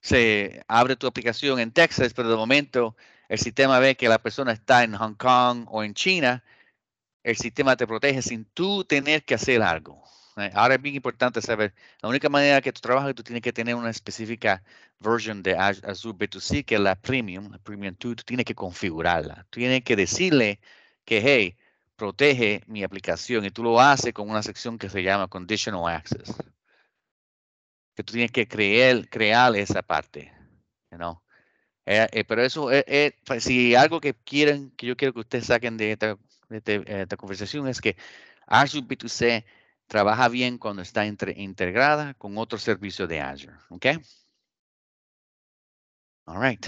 se abre tu aplicación en Texas, pero de momento el sistema ve que la persona está en Hong Kong o en China, el sistema te protege sin tú tener que hacer algo. Eh, Ahora es bien importante saber, la única manera que tú trabajas, tú tienes que tener una específica version de Az- Azure B2C, que es la Premium, la Premium 2, tú tienes que configurarla. Tú tienes que decirle que, hey, protege mi aplicación y tú lo haces con una sección que se llama Conditional Access. Que tú tienes que creer, crear esa parte, you know. Eh, eh, pero eso es, es- pues, si algo que quieren, que yo quiero que ustedes saquen de esta, de este, eh, esta conversación es que Azure B2C trabaja bien cuando está entre- integrada con otro servicio de Azure, ¿ok? All right.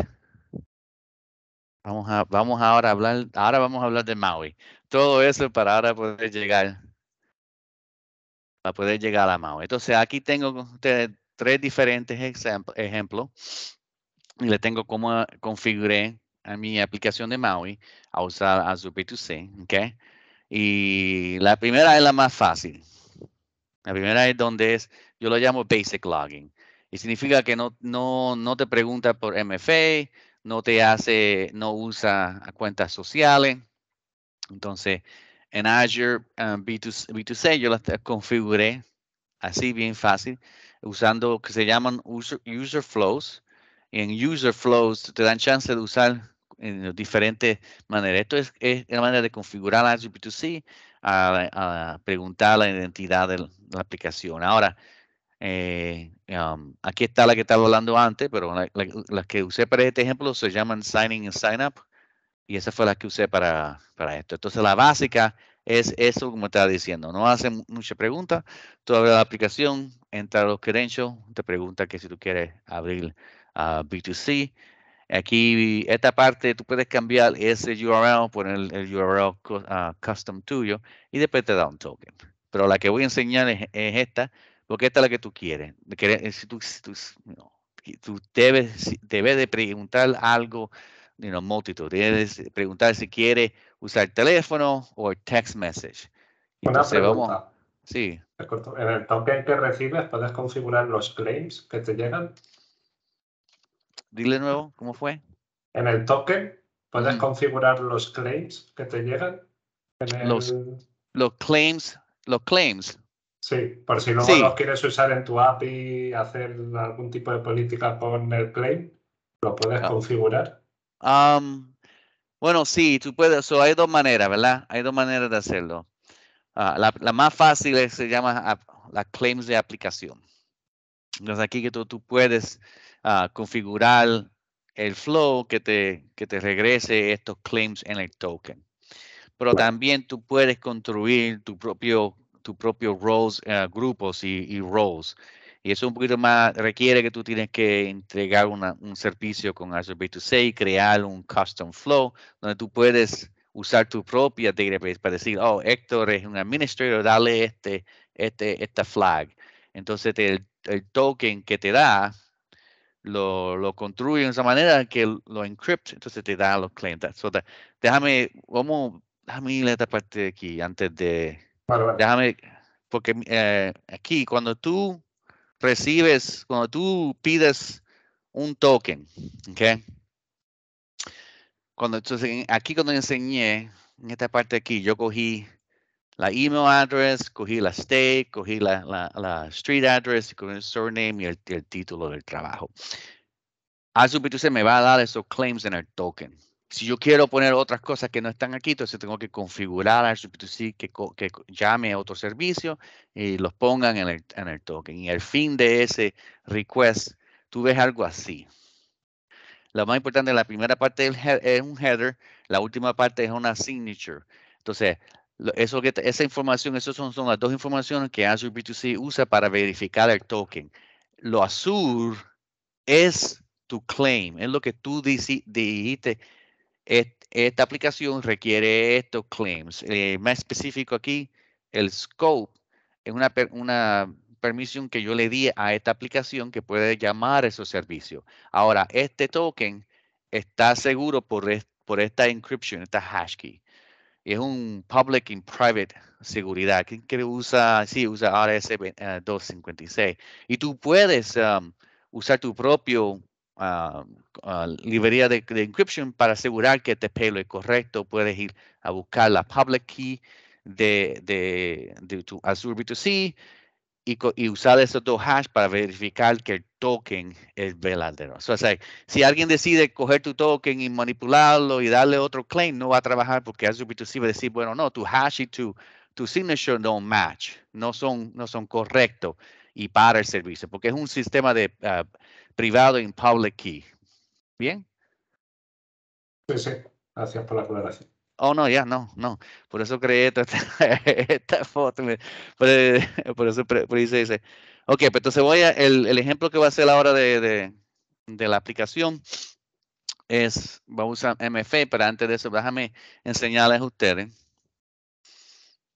Vamos a, vamos ahora a hablar, ahora vamos a hablar de Maui. Todo eso para ahora poder llegar, para poder llegar a Maui. Entonces aquí tengo tres diferentes ejemplos y le tengo cómo configuré a mi aplicación de Maui a usar Azure B2C, ¿ok? Y la primera es la más fácil. La primera es donde es, yo lo llamo Basic Logging. Y significa que no, no, no te pregunta por MFA, no te hace, no usa cuentas sociales. Entonces, en Azure um, B2, B2C yo las configuré así bien fácil, usando que se llaman user, user flows. Y en user flows te dan chance de usar en diferentes maneras. Esto es, es la manera de configurar Azure B2C a, preguntar la identidad de la aplicación. Ahora, eh, um, aquí está la que estaba hablando antes, pero la, la- las que usé para este ejemplo se llaman Signing y Sign Up. Y esa fue la que usé para, para esto. Entonces, la básica es eso, como estaba diciendo. No hace mu- mucha pregunta. Tú abres la aplicación, entra a los credentials, te pregunta que si tú quieres abrir a B2C. Aquí, esta parte, tú puedes cambiar ese URL, poner el, el URL ah, custom tuyo y después te da un token. Pero la que voy a enseñar es, es esta, porque esta es la que tú quieres. Eh, Si tú, tú, tú debes, debes de preguntar algo, you know, multitud. Debes de preguntar si quiere usar teléfono o text message. Una vamos, pregunta. sí. En el token que recibes, ¿puedes configurar los claims que te llegan? Dile nuevo, ¿cómo fue? En el token, ¿puedes Ujú. configurar los claims que te llegan? Los- claims, los claims. Sí, por si luego Sí. los quieres usar en tu API, hacer algún tipo de política con el claim, lo puedes Ah. configurar. Am, bueno, sí, tú puedes, so hay dos maneras, ¿verdad? Hay dos maneras de hacerlo. Ah, la, la más fácil es- se llama ap- la claims de aplicación. Entonces aquí que tú, tú puedes configurar el flow que te, que te regrese estos claims en el token. Pero también tú puedes construir tu propio, tu propio roles, eh, grupos y, y roles. Y eso un poquito más requiere que tú tienes que entregar una- un servicio con Azure B2C y crear un custom flow donde tú puedes usar tu propia database para decir, oh, Héctor es un administrator, dale este, este, esta flag. Entonces te- el, el token que te da lo, lo construye de esa manera que lo encrypt, entonces te da los claims. So that- déjame, vamos, déjame ir a esta parte de aquí antes de, Vale, vale. déjame, porque eh, aquí cuando tú recibes, cuando tú pides un token, ¿ok? Cuando entonces en- aquí cuando enseñé, en esta parte aquí, yo cogí la email address, cogí la state, cogí la, la, street address, cogí el surname y el, el título del trabajo. Azure B2C me va a dar esos claims en el token. Si yo quiero poner otras cosas que no están aquí, entonces tengo que configurar Azure B2C que, que llame a otro servicio y los pongan en el, en el token. Y al fin de ese request, tú ves algo así. Lo más importante, la primera parte es un header, la última parte es una signature. Entonces, eso que esa información, esas son, son las dos informaciones que Azure B2C usa para verificar el token. Lo azul es tu claim, es lo que tú dijiste. "Et- Esta aplicación requiere estos claims. Eh, más específico aquí, el scope es una, una permisión que yo le di a esta aplicación que puede llamar esos servicios. Ahora, este token está seguro por, por esta encryption, esta hash key. Es un public and private seguridad. ¿Quién que usa? Sí, usa RS eh, 256. Y tú puedes um, usar tu propio ah, ah, librería de, de encryption para asegurar que este payload es correcto. Puedes ir a buscar la public key de, de, de tu Azure B2C, y, usar esos dos hash para verificar que el token es verdadero. O sea, si alguien decide coger tu token y manipularlo y darle otro claim, no va a trabajar porque Azure B2C va a decir, bueno, no, tu hash y tu, tu signature don't match, no son, no son correctos y para el servicio, porque es un sistema de ah, privado en public key. ¿Bien? Sí. Gracias por la aclaración. Oh, no, ya, no, no. Por eso creé esta, [LAUGHS] esta foto. Por, eh, [LAUGHS] por eso por se dice. Ok, pues entonces voy a, el, el ejemplo que va a hacer ahora de, de, de la aplicación es, vamos a usar MFA, pero antes de eso, déjame enseñarles a ustedes.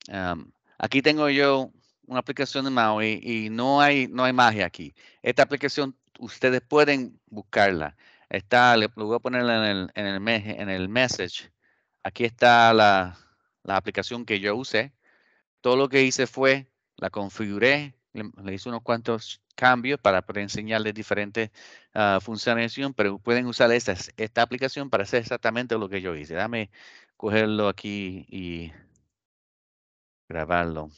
Am, aquí tengo yo una aplicación de Maui y no hay, no hay magia aquí. Esta aplicación, ustedes pueden buscarla. Está, le, lo voy a poner en el, en el, en el message. Aquí está la, la aplicación que yo usé. Todo lo que hice fue, la configuré, le, le hice unos cuantos cambios para poder enseñarles diferentes ah, funcionación, pero pueden usar esta, esta aplicación para hacer exactamente lo que yo hice. Dame cogerlo aquí y grabarlo.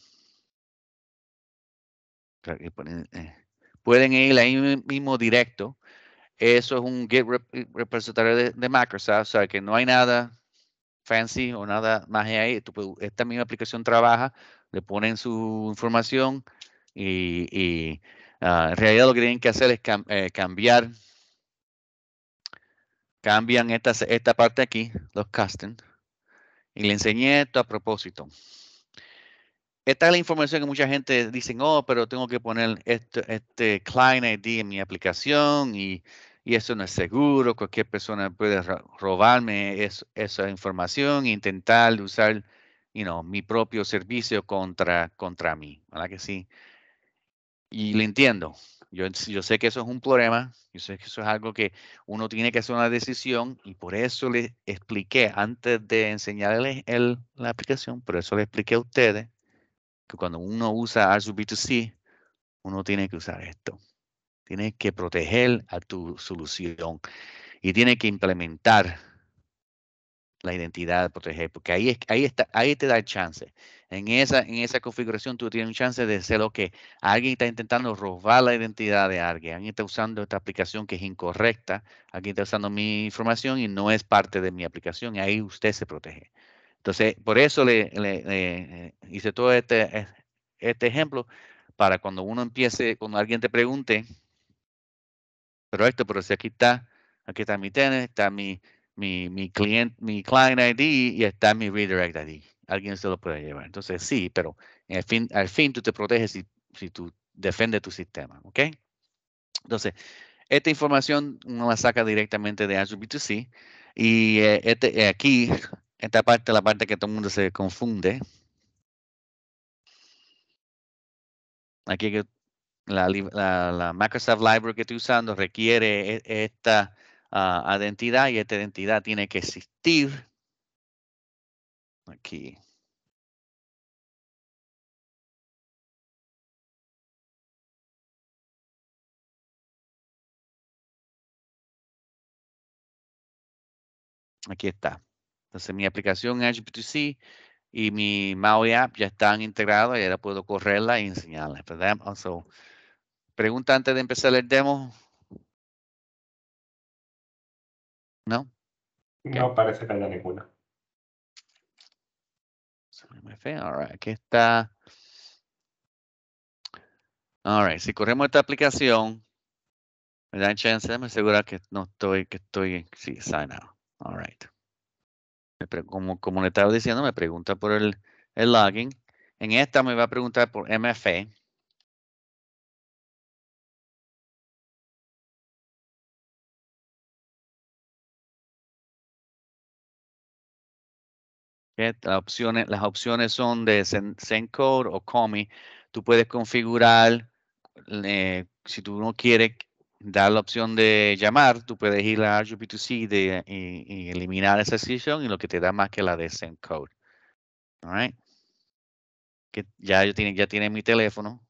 Eh, Pueden ir ahí mi- mismo directo. Eso es un Git rep- de, de Microsoft, o sea que no hay nada fancy o nada más ahí. Tú puedes- esta misma aplicación trabaja, le ponen su información y, ah, en realidad lo que tienen que hacer es eh, cambiar, cambian esta, esta parte aquí, los custom, y le enseñé esto a propósito. Esta es la información que mucha gente dice, oh, pero tengo que poner este, este client ID en mi aplicación y, y eso no es seguro. Cualquier persona puede ro- robarme es- esa información e intentar usar you know, mi propio servicio contra, contra mí. ¿Verdad que sí? Y lo entiendo. Yo, yo sé que eso es un problema. Yo sé que eso es algo que uno tiene que hacer una decisión y por eso le expliqué antes de enseñarles el- la aplicación, por eso le expliqué a ustedes que cuando uno usa Azure B2C, uno tiene que usar esto. Tienes que proteger a tu solución y tiene que implementar la identidad de proteger, porque ahí, es, ahí, está, ahí te da el chance. En esa, en esa configuración tú tienes un chance de hacer lo que alguien está intentando robar la identidad de alguien, alguien está usando esta aplicación que es incorrecta, alguien está usando mi información y no es parte de mi aplicación y ahí usted se protege. Entonces, por eso le, le- eh, hice todo este, este ejemplo para cuando uno empiece, cuando alguien te pregunte, pero esto, pero si aquí está, aquí está mi tenant, está mi, mi, mi client, mi client ID y está mi redirect ID. Alguien se lo puede llevar. Entonces, sí, pero al fin, al fin tú te proteges si, si tú defiendes tu sistema, ¿ok? Entonces, esta información uno la saca directamente de Azure B2C y eh, este, eh, aquí, esta parte la parte que todo el mundo se confunde. Aquí que la, la, la Microsoft Library que estoy usando requiere e- esta ah, identidad y esta identidad tiene que existir aquí. Aquí está. Entonces mi aplicación HPTC y mi Maui app ya están integrados y ahora puedo correrla y enseñarles, ¿verdad? Pregunta antes de empezar el demo. ¿No? No parece que haya ninguna. All right, aquí está. All right, si corremos esta aplicación, me dan chance de me asegurar que no estoy, que estoy, sí, sign out. All right. Como, como le estaba diciendo, me pregunta por el, el login. En esta me va a preguntar por MFA. Las opciones, las opciones son de Zen- Zencode o Comi. Tú puedes configurar, si tú no quieres dar la opción de llamar, tú puedes ir a Azure B2C de, y, y eliminar esa sesión y lo que te da más que la de Zencode. All right. Que ya yo tiene, ya tiene mi teléfono.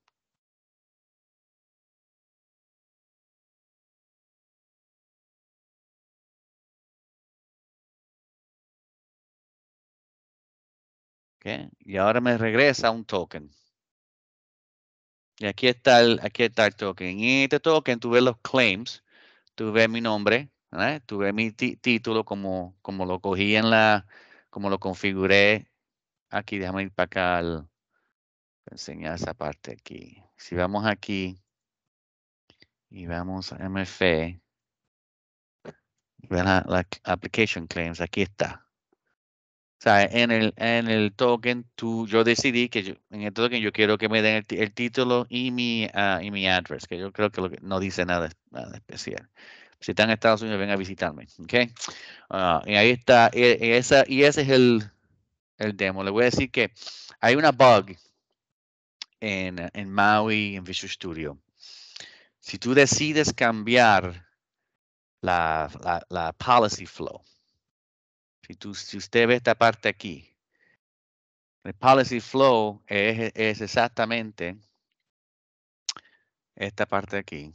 Ok, Y ahora me regresa un token. Y aquí está el, aquí está el token. En este token tú ves los claims, tú ves mi nombre, tú ves mi título como, como lo cogí en la, como lo configuré. Aquí, déjame ir para acá al, enseñar esa parte aquí. Si vamos aquí y vamos a MFA, la, la application claims, aquí está. En el, en el token, tú, yo decidí que yo- en el token yo quiero que me den el, título y mi, ah, y mi address, que yo creo que, lo que no dice nada, nada especial. Si están en Estados Unidos, ven a visitarme, ¿ok? Ah, y ahí está, e- e- esa, y ese es el, el demo. Le voy a decir que hay una bug en, en Maui, en Visual Studio. Si tú decides cambiar la, la policy flow, si, tú, si usted ve esta parte aquí, el policy flow es, es exactamente esta parte aquí.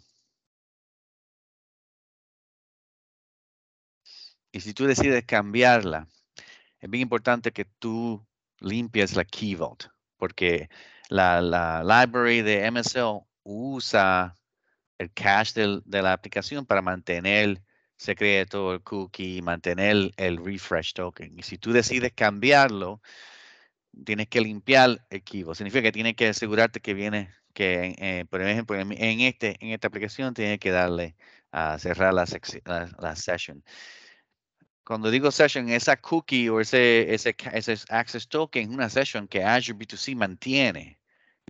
Y si tú decides cambiarla, es bien importante que tú limpies la Key Vault, porque la, la library de MSL usa el cache del- de la aplicación para mantener secreto el cookie, mantener el refresh token. Y si tú decides cambiarlo, tienes que limpiar el Vault. Significa que tienes que asegurarte que viene, que eh, por ejemplo, en, este, en esta aplicación tienes que darle a cerrar la, la- la session cuando digo session, esa cookie o ese, ese, ese access token es una session que Azure B2C mantiene.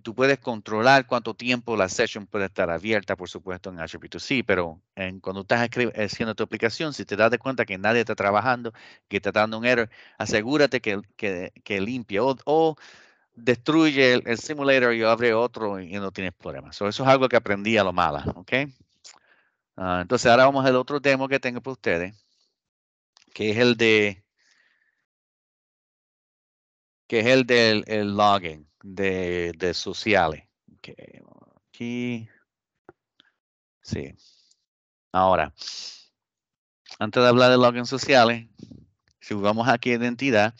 Tú puedes controlar cuánto tiempo la session puede estar abierta, por supuesto, en Azure B2C, pero en, cuando estás haciendo tu aplicación, si te das de cuenta que nadie está trabajando, que está dando un error, asegúrate que, que, que limpie o, destruye el, simulator y abre otro y, no tienes problemas. So, eso es algo que aprendí a lo mala, ¿ok? Ah, entonces ahora vamos al otro demo que tengo para ustedes que es el de que es el del el login de, de sociales. Ok, Aquí. Sí. Ahora, antes de hablar de login sociales, si vamos aquí a identidad,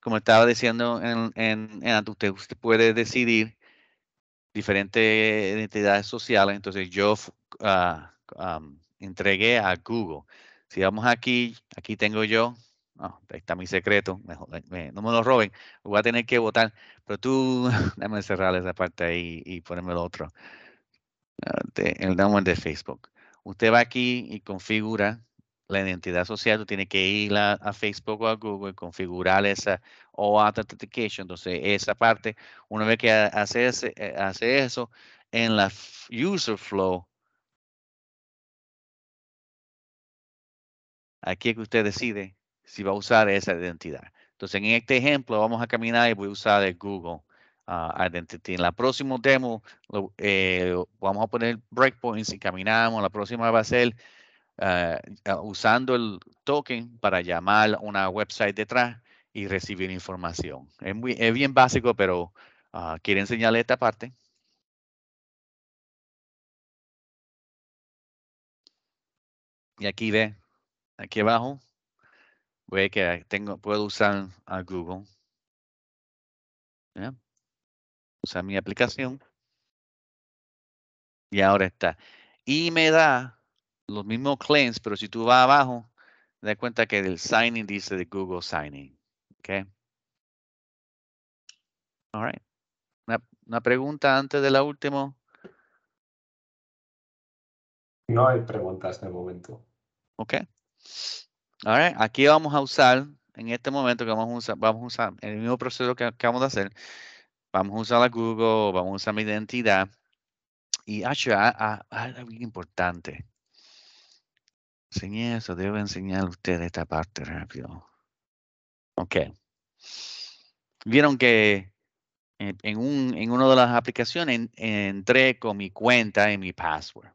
como estaba diciendo en, en, en usted, usted puede decidir diferentes identidades sociales. Entonces yo ah, am, entregué a Google. Si vamos aquí, aquí tengo yo, ah, ahí está mi secreto, no me lo roben, voy a tener que votar, pero tú, [LAUGHS] déjame cerrar esa parte ahí y ponerme el otro, el nombre de Facebook. Usted va aquí y configura la identidad social, tú tienes que ir a, Facebook o a Google y configurar esa o authentication. Entonces, esa parte, una vez que ha- hace, eh, hace eso, en la user flow, aquí es que usted decide si va a usar esa identidad. Entonces, en este ejemplo, vamos a caminar y voy a usar el Google ah, Identity. En la próxima demo, eh, vamos a poner breakpoints y caminamos. La próxima va a ser ah, ah, usando el token para llamar a una website detrás y recibir información. Es, muy, es bien básico, pero quiero enseñarle esta parte. Y aquí ve, aquí abajo, ve que tengo, puedo usar a Google. ¿ya? Usar mi aplicación. Y ahora está. Y me da los mismos claims, pero si tú vas abajo, te das cuenta que el signing dice de Google Signing. ¿Ok? All right. Una, una pregunta antes de la última. No hay preguntas de momento. Ok. Right. Aquí vamos a usar, en este momento que vamos a usar, el mismo proceso que acabamos de hacer. Vamos a usar la Google, vamos a usar mi identidad. Y actually, ah, algo importante. Enseñé eso, debo enseñar a ustedes esta parte rápido. Ok. Vieron que en, un, una de las aplicaciones en- entré con mi cuenta y mi password.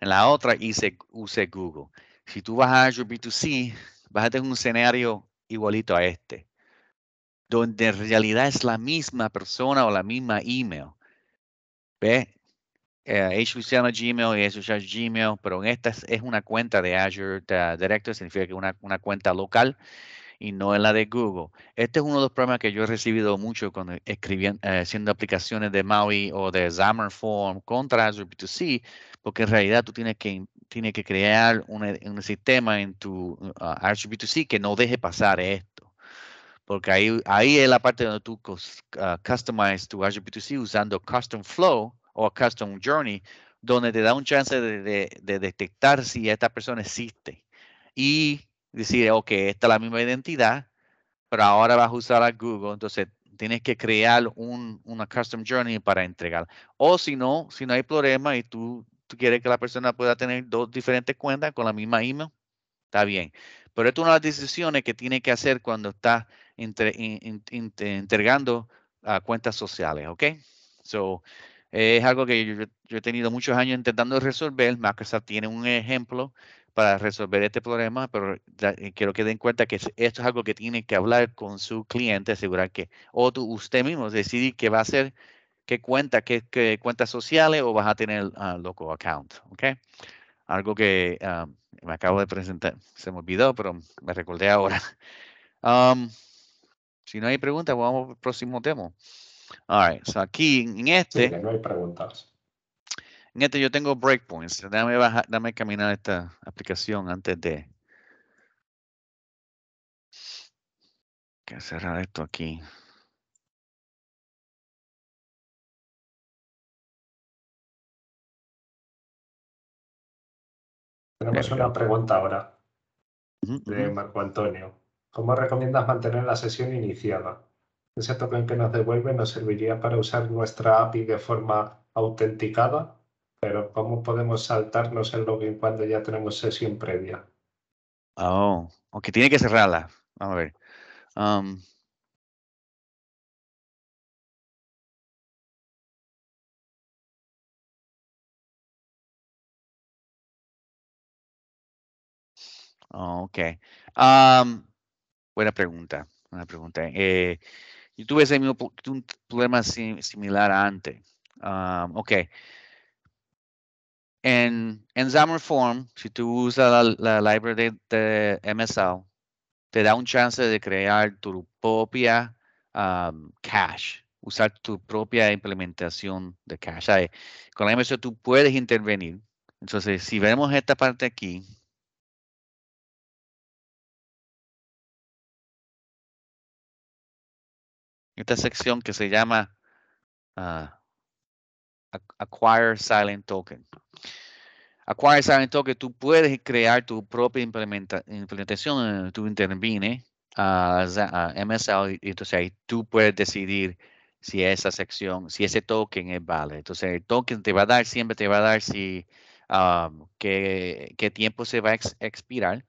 En la otra hice, usé Google. Si tú vas a Azure B2C, vas a tener un escenario igualito a este, donde en realidad es la misma persona o la misma email. ¿Ve? Eh, Gmail y. Luciano Gmail, pero en esta es, una cuenta de Azure Directory, significa que una, una cuenta local. Y no en la de Google. Este es uno de los problemas que yo he recibido mucho cuando escribiendo, eh, haciendo aplicaciones de Maui o de Xamarin Form contra Azure B2C, porque en realidad tú tienes que, tienes que crear un sistema en tu uh, Azure B2C que no deje pasar esto. Porque ahí, ahí es la parte donde tú uh, customize tu Azure B2C usando Custom Flow o Custom Journey, donde te da un chance de, de detectar si esta persona existe y decir, ok, esta es la misma identidad, pero ahora vas a usar a Google, entonces tienes que crear un, una custom journey para entregar. O si no, si no hay problema y tú, quieres que la persona pueda tener dos diferentes cuentas con la misma email, está bien. Pero esto es una de las decisiones que tiene que hacer cuando está entregando a cuentas sociales, ¿ok? So, es algo que yo, yo, he tenido muchos años intentando resolver. Microsoft tiene un ejemplo para resolver este problema, pero eh, quiero que den cuenta que esto es algo que tiene que hablar con su cliente, asegurar que, o tú, usted mismo decidir qué va a hacer, qué cuenta, qué, cuentas sociales o vas a tener uh, local account, ¿ok? Algo que ah, me acabo de presentar, se me olvidó, pero me recordé ahora. [LAUGHS] Um, si no hay preguntas, vamos al próximo tema. All right, so aquí en este. Sí, no hay preguntas. Este yo tengo breakpoints. Dame, bajar, dame caminar esta aplicación antes de que cerrar esto aquí. Tenemos una pregunta ahora de Marco Antonio. ¿Cómo recomiendas mantener la sesión iniciada? Ese token que nos devuelve nos serviría para usar nuestra API de forma autenticada pero ¿cómo podemos saltarnos el login cuando ya tenemos sesión previa? Oh, ok, tiene que cerrarla. Vamos a ver. Um, ok. Um, buena pregunta. Buena pregunta. Eh, yo tuve ese mismo un problema similar antes. Um, ok. En, en Xamarin si tú usas la, library de, MSL, te da un chance de crear tu propia um, cache, usar tu propia implementación de cache. Con la MSL tú puedes intervenir. Entonces, si vemos esta parte aquí, esta sección que se llama uh, Acquire Silent Token. Acquire Silent Token, tú puedes crear tu propia implementación, tú intervienes a, MSL y entonces ahí tú puedes decidir si esa sección, si ese token es válido. Entonces el token te va a dar, siempre te va a dar si um, qué, tiempo se va a expirar.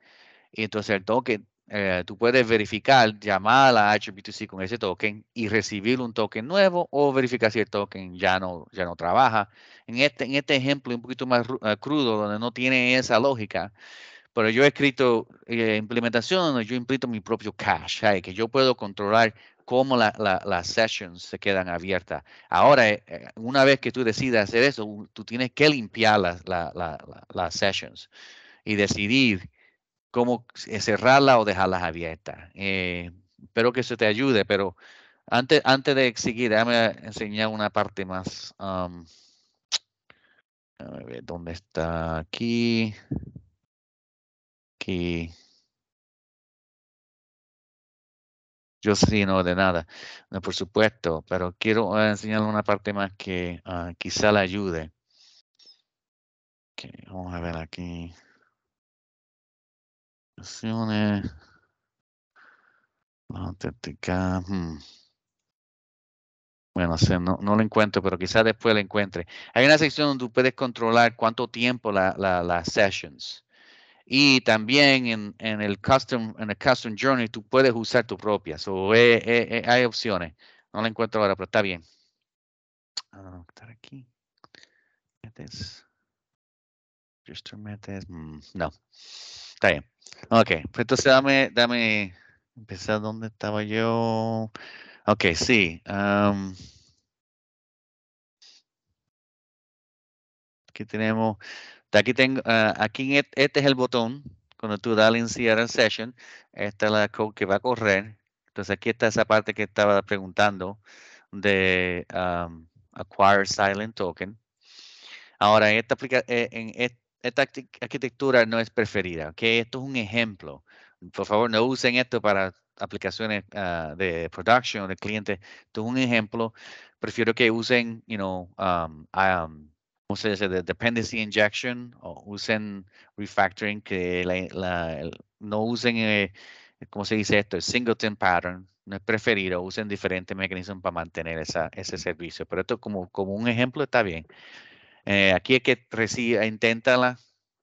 Y entonces el token eh, tú puedes verificar, llamar a la HBTC con ese token y recibir un token nuevo o verificar si el token ya no, ya no trabaja. En este, en este ejemplo un poquito más eh, crudo, donde no tiene esa lógica, pero yo he escrito eh, implementación donde yo implito mi propio cache, que yo puedo controlar cómo las sessions se quedan abiertas. Ahora, una vez que tú decidas hacer eso, tú tienes que limpiar las sessions y decidir cómo eh, cerrarla o dejarlas abiertas. Eh, espero que eso te ayude, pero antes, antes de seguir, déjame enseñar una parte más. Um, ver, ¿dónde está? Aquí. Aquí. Yo sí, no, de nada. No, por supuesto, pero quiero eh, enseñarle una parte más que uh, quizá le ayude. Vamos a ver aquí. Auténtica. Hmm. Bueno, no, no, lo encuentro, pero quizás después lo encuentre. Hay una sección donde puedes controlar cuánto tiempo las la, sessions. Y también en, en, el custom, en el custom journey tú puedes usar tu propia. So, eh, eh, eh, hay opciones. No la encuentro ahora, pero está bien. Ah, aquí. Mm, no. Está bien. Ok, pues entonces dame, dame, empezar dónde estaba yo. Ok, sí. aquí tenemos, aquí tengo, ah, aquí este es el botón cuando tú das iniciar el session, esta es la code que va a correr. Entonces aquí está esa parte que estaba preguntando de um, acquire silent token. Ahora, esta, eh, en esta arquitectura no es preferida, ¿ok? Esto es un ejemplo. Por favor, no usen esto para aplicaciones ah, de production de clientes. Esto es un ejemplo. Prefiero que usen, you um, um, ¿cómo se dice? De dependency injection o usen refactoring, que no usen, eh, ¿cómo se dice esto? El singleton pattern. No es preferido, usen diferentes mecanismos para mantener esa, ese servicio. Pero esto como, como un ejemplo está bien. Eh, aquí es que recibe, intenta la,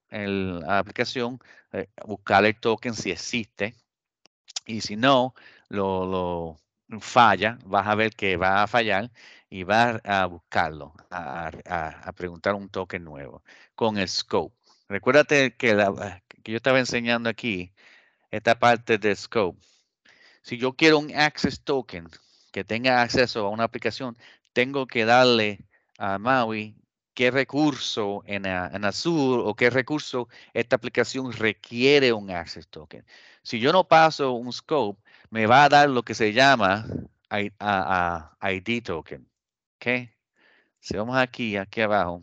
la aplicación, eh, buscar el token si existe, y si no, lo, falla, vas a ver que va a fallar y vas a buscarlo, a, preguntar un token nuevo con el scope. Recuérdate que, que yo estaba enseñando aquí, esta parte del scope. Si yo quiero un access token que tenga acceso a una aplicación, tengo que darle a Maui qué recurso en, en, azul o qué recurso esta aplicación requiere un access token. Si yo no paso un scope, me va a dar lo que se llama ID token. ¿Ok? Si vamos aquí, aquí abajo.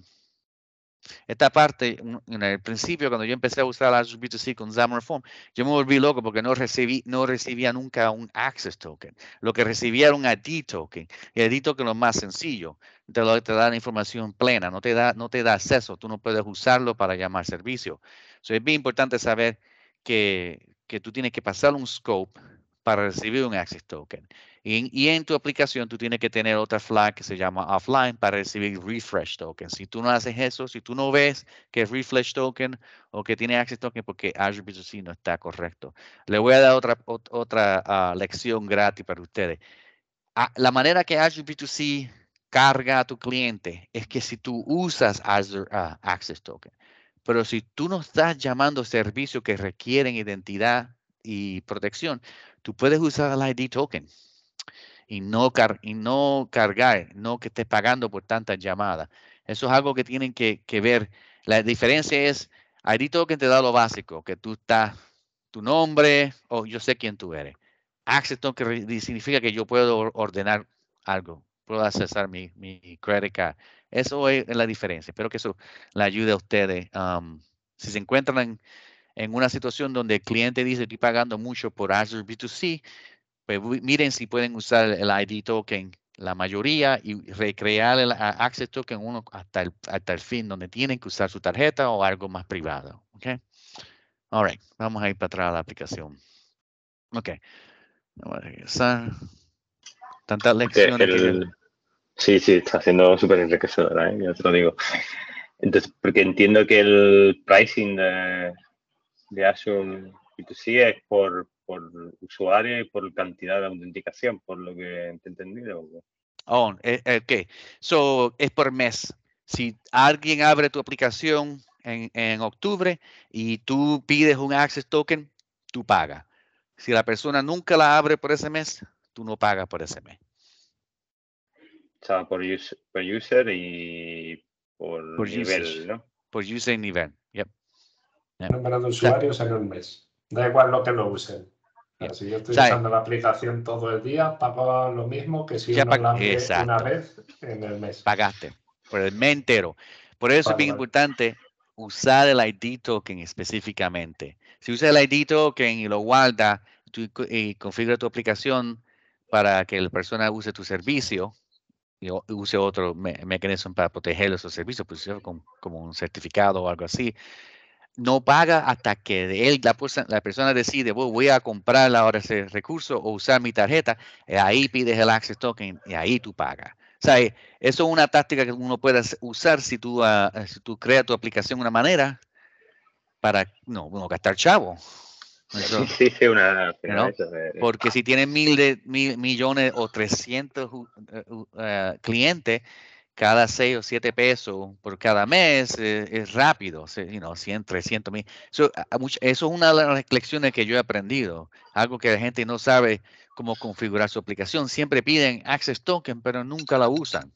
Esta parte, en el principio, cuando yo empecé a usar Azure B2C con Xamarin Form, yo me volví loco porque no, recibí, no recibía nunca un Access Token. Lo que recibía era un ID Token. Y el ID Token es lo más sencillo. Te, te da la información plena, no te, da, no te da acceso. Tú no puedes usarlo para llamar servicio. es bien importante saber que, que tú tienes que pasar un scope para recibir un Access Token. Y, en tu aplicación tú tienes que tener otra flag que se llama offline para recibir refresh token. Si tú no haces eso, si tú no ves que es refresh token o que tiene access token porque Azure B2C no está correcto. Le voy a dar otra, otra ah, lección gratis para ustedes. Ah, la manera que Azure B2C carga a tu cliente es que si tú usas Azure ah, Access Token, pero si tú no estás llamando servicios que requieren identidad y protección, tú puedes usar el ID token y no, y no cargar, no que estés pagando por tantas llamadas. Eso es algo que tienen que, ver. La diferencia es, ID Token te da lo básico, que tú estás, tu nombre, o yo sé quién tú eres. Access Token significa que yo puedo ordenar algo, puedo accesar mi, mi credit card. Eso es la diferencia. Espero que eso le ayude a ustedes. Um, si se encuentran en, en, una situación donde el cliente dice, estoy pagando mucho por Azure B2C, pues miren si pueden usar el ID token la mayoría y recrear el access token uno hasta el, hasta el fin donde tienen que usar su tarjeta o algo más privado. Ok. All right. Vamos a ir para atrás a la aplicación. Ok. Vamos a regresar. Tantas lecciones. Sí, sí, está haciendo súper enriquecedora, ¿eh? ya te lo digo. Entonces, porque entiendo que el pricing de, de Azure B2C es por, por usuario y por cantidad de autenticación, por lo que he entendido. Oh, eh, eh, ok. So, es por mes. Si alguien abre tu aplicación en, en octubre y tú pides un Access Token, tú pagas. Si la persona nunca la abre por ese mes, tú no pagas por ese mes. O sea, por, user, y por, nivel, ¿no? Por user y nivel, yep. yep. Número de usuarios en un mes. Da igual lo que lo usen si yo estoy usando la aplicación todo el día, pago lo mismo que si uno la una vez en el mes. Pagaste por el mes entero. Por eso es bien importante usar el ID token específicamente. Si usas el ID token y lo guarda y configura tu aplicación para que la persona use tu servicio y use otro mecanismo para proteger esos servicios, pues, como un certificado o algo así, no paga hasta que él, la, la persona decide, voy a comprar ahora ese recurso o usar mi tarjeta, eh, ahí pides el Access Token y ahí tú pagas. O sea, eh, eso es una táctica que uno puede usar si tú, ah, eh, si tú creas tu aplicación de una manera para no, gastar chavo. [LAUGHS] sí, sí, una, Porque si tienes mil, de, mil millones o 300 clientes, cada 6 o 7 pesos por cada mes eh, es rápido, you know, 100, 300 mil. eso es una de las lecciones que yo he aprendido, algo que la gente no sabe cómo configurar su aplicación. Siempre piden Access Token, pero nunca la usan.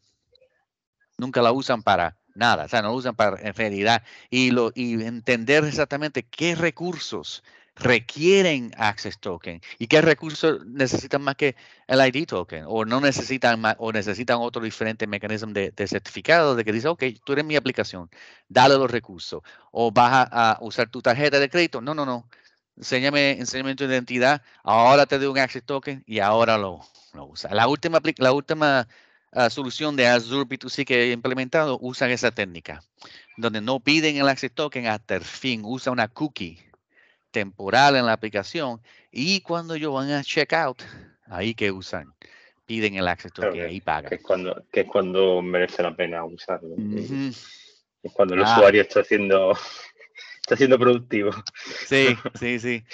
Nunca la usan para, nada, o sea, no usan para en realidad y, lo, y entender exactamente qué recursos requieren Access Token y qué recursos necesitan más que el ID Token o no necesitan más o necesitan otro diferente mecanismo de, de certificado de que dice, ok, tú eres mi aplicación, dale los recursos o vas a, usar tu tarjeta de crédito. No, no, no. Enséñame, enséñame tu identidad, ahora te doy un Access Token y ahora lo, lo usa. La última, la última ah, solución de Azure B2C que he implementado usan esa técnica, donde no piden el Access Token hasta el fin, usa una cookie temporal en la aplicación y cuando ellos van a checkout, ahí que usan, piden el Access Token que- y pagan. Que es cuando, que es cuando merece la pena usarlo. Es cuando el Ah. usuario está haciendo, [LAUGHS] está siendo productivo. Sí, sí, sí.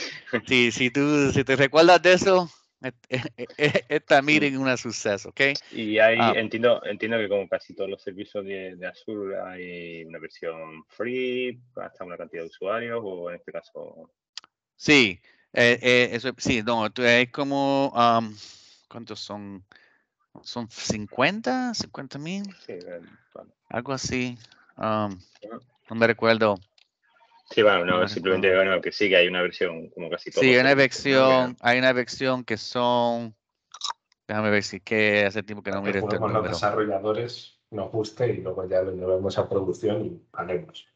Sí, si tú si te recuerdas de eso, et- e- e- esta meeting es un suceso, ¿ok? Y hay, Ah. entiendo, entiendo que como casi todos los servicios de, de Azure hay una versión free, hasta una cantidad de usuarios, o en este caso, Sí, eh, eh, eso, sí, no, tú- es como, am, ¿cuántos son? ¿Son 50? ¿50 mil? sí, bueno. Algo así. Ajá. no me recuerdo. Sí, bueno, No no, me simplemente recuerdo. bueno, que sí, que hay una versión como casi todos Sí, hay una versión, hay una versión que son, déjame ver si que hace tiempo que no mire este juguemos los número. desarrolladores, nos guste y luego ya lo llevemos a producción y paguemos.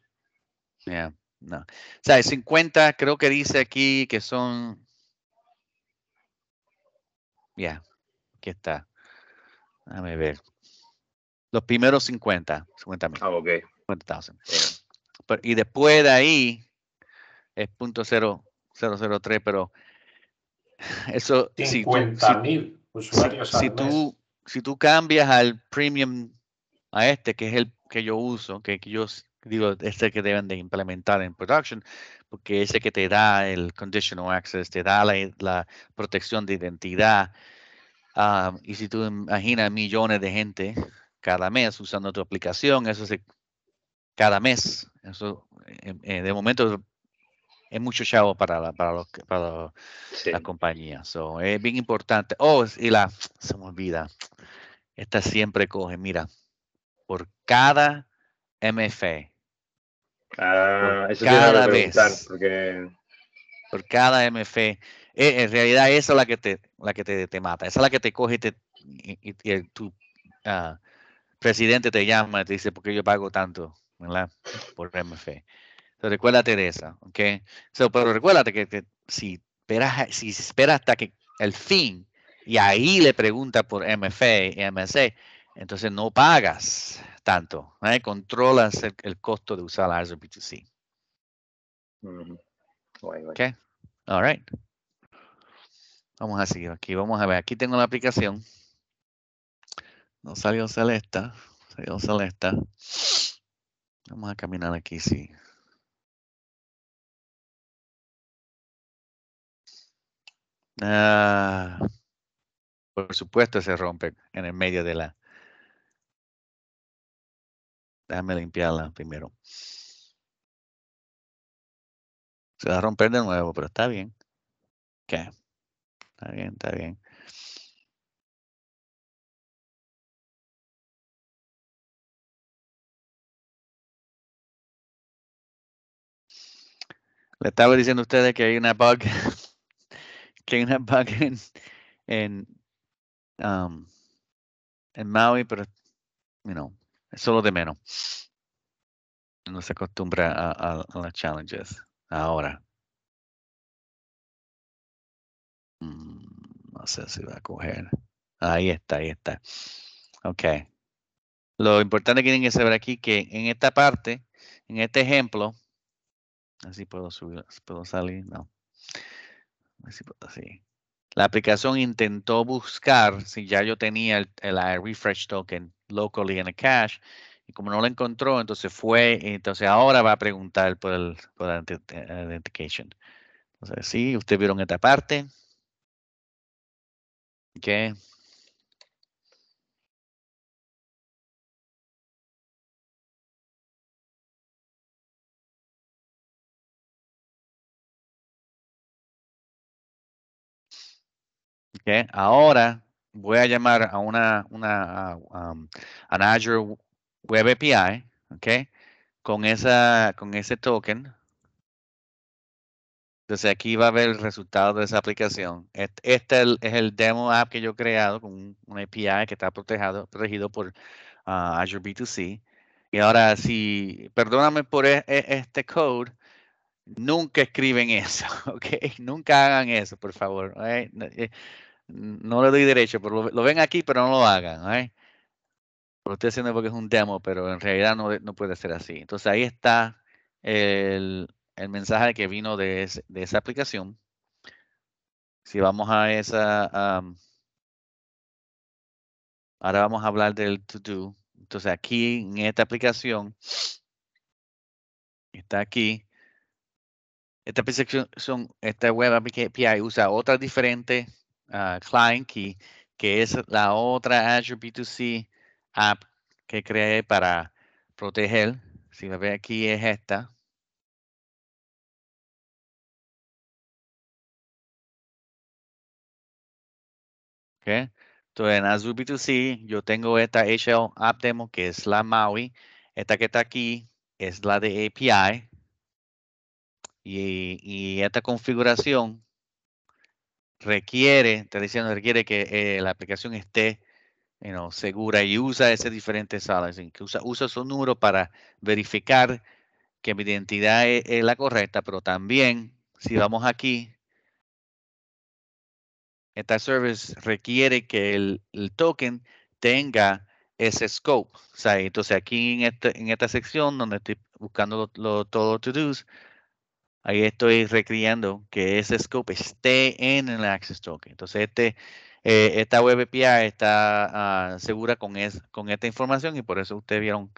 Yeah, no. O sea, hay 50, creo que dice aquí que son. Ya, aquí está. Déjame ver. Los primeros 50, 50 mil, Ah, ok. 50,000. sí. Pero- Y después de ahí es punto cero, cero, cero tres, pero eso, si tú, si, 50.000 si- usuarios si al mes. tú, si tú cambias al premium, a este, que es el que yo uso, que, que yo digo, este que deben de implementar en production, porque ese que te da el conditional access, te da la, la protección de identidad. ah, y si tú imaginas millones de gente cada mes usando tu aplicación, eso se, cada mes, eso eh, eh, de momento es mucho chavo para la, para los, para Sí. la compañía. So, es bien importante. Oh, y la, se me olvida. Esta siempre coge, mira, por cada MF, Ah, eso cada preguntar, vez. porque por cada MF, eh, en realidad esa es la que te, la que te, te mata. Esa es la que te coge y, te, y, el- tu ah, presidente te llama y te dice, ¿por qué yo pago tanto? ¿verdad? Por MF. So, recuérdate de esa, ¿ok? So, pero recuérdate que, que si, esperas, si esperas hasta que el fin y ahí le pregunta por MF y MSC, entonces no pagas tanto, ¿eh? controlas el, el costo de usar Azure B2C. ujú, guay, guay. Ok. All right. Vamos a seguir aquí. Vamos a ver. Aquí tengo la aplicación. No salió Celesta. Salió Celesta. Vamos a caminar aquí, sí. Ah, por supuesto se rompe en el medio de la. Déjame limpiarla primero. Se va a romper de nuevo, pero está bien. Ok. Está bien, está bien. Le estaba diciendo a ustedes que hay una bug, [LAUGHS] que hay una bug en, en, um, en Maui, pero, you know, solo de menos. No se acostumbra a, las challenges ahora. Mm, No sé si va a coger. Ahí está, ahí está. Ok. Lo importante que tienen que saber aquí que en esta parte, en este ejemplo, así puedo subir, puedo salir, no. Así puedo, sí. La aplicación intentó buscar si ya yo tenía el, el refresh token locally en el cache y como no lo encontró, entonces fue, entonces ahora va a preguntar por el por eh, identification. Entonces, sí, ustedes vieron esta parte. Ok. Ok, Ahora voy a llamar a una, una a, um, an Azure Web API, ¿ok? Con, esa, con ese token. Entonces aquí va a ver el resultado de esa aplicación. Este, este es el demo app que yo he creado con un, un API que está protegido, protegido por ah, Azure B2C. Y ahora, si, perdóname por e, e, este code, nunca escriben eso, [LAUGHS] ¿ok? Nunca hagan eso, por favor. ¿eh? No le doy derecho, pero lo, ven aquí, pero no lo hagan. ¿eh? Lo estoy haciendo porque es un demo, pero en realidad no, no puede ser así. Entonces ahí está el, el mensaje que vino de, de, esa aplicación. Si vamos a esa, um, ahora vamos a hablar del to do. Entonces aquí en esta aplicación, está aquí, esta aplicación, esta web API usa otra diferente uh, client key, que es la otra Azure B2C app que creé para proteger. Si me ve aquí es esta. Okay. Entonces en Azure B2C yo tengo esta HL App Demo que es la MAUI. Esta que está aquí es la de API. Y, y esta configuración requiere, está diciendo, requiere que eh, la aplicación esté you know, segura y usa esas diferentes salas. Que usa, usa su número para verificar que mi identidad es, es la correcta, pero también si vamos aquí esta service requiere que el, token tenga ese scope. O entonces aquí en, este, en esta sección donde estoy buscando lo, todos los to-dos, ahí estoy requiriendo que ese scope esté en el access token. Entonces este, eh, esta web API está uh, segura con, es, con esta información y por eso ustedes vieron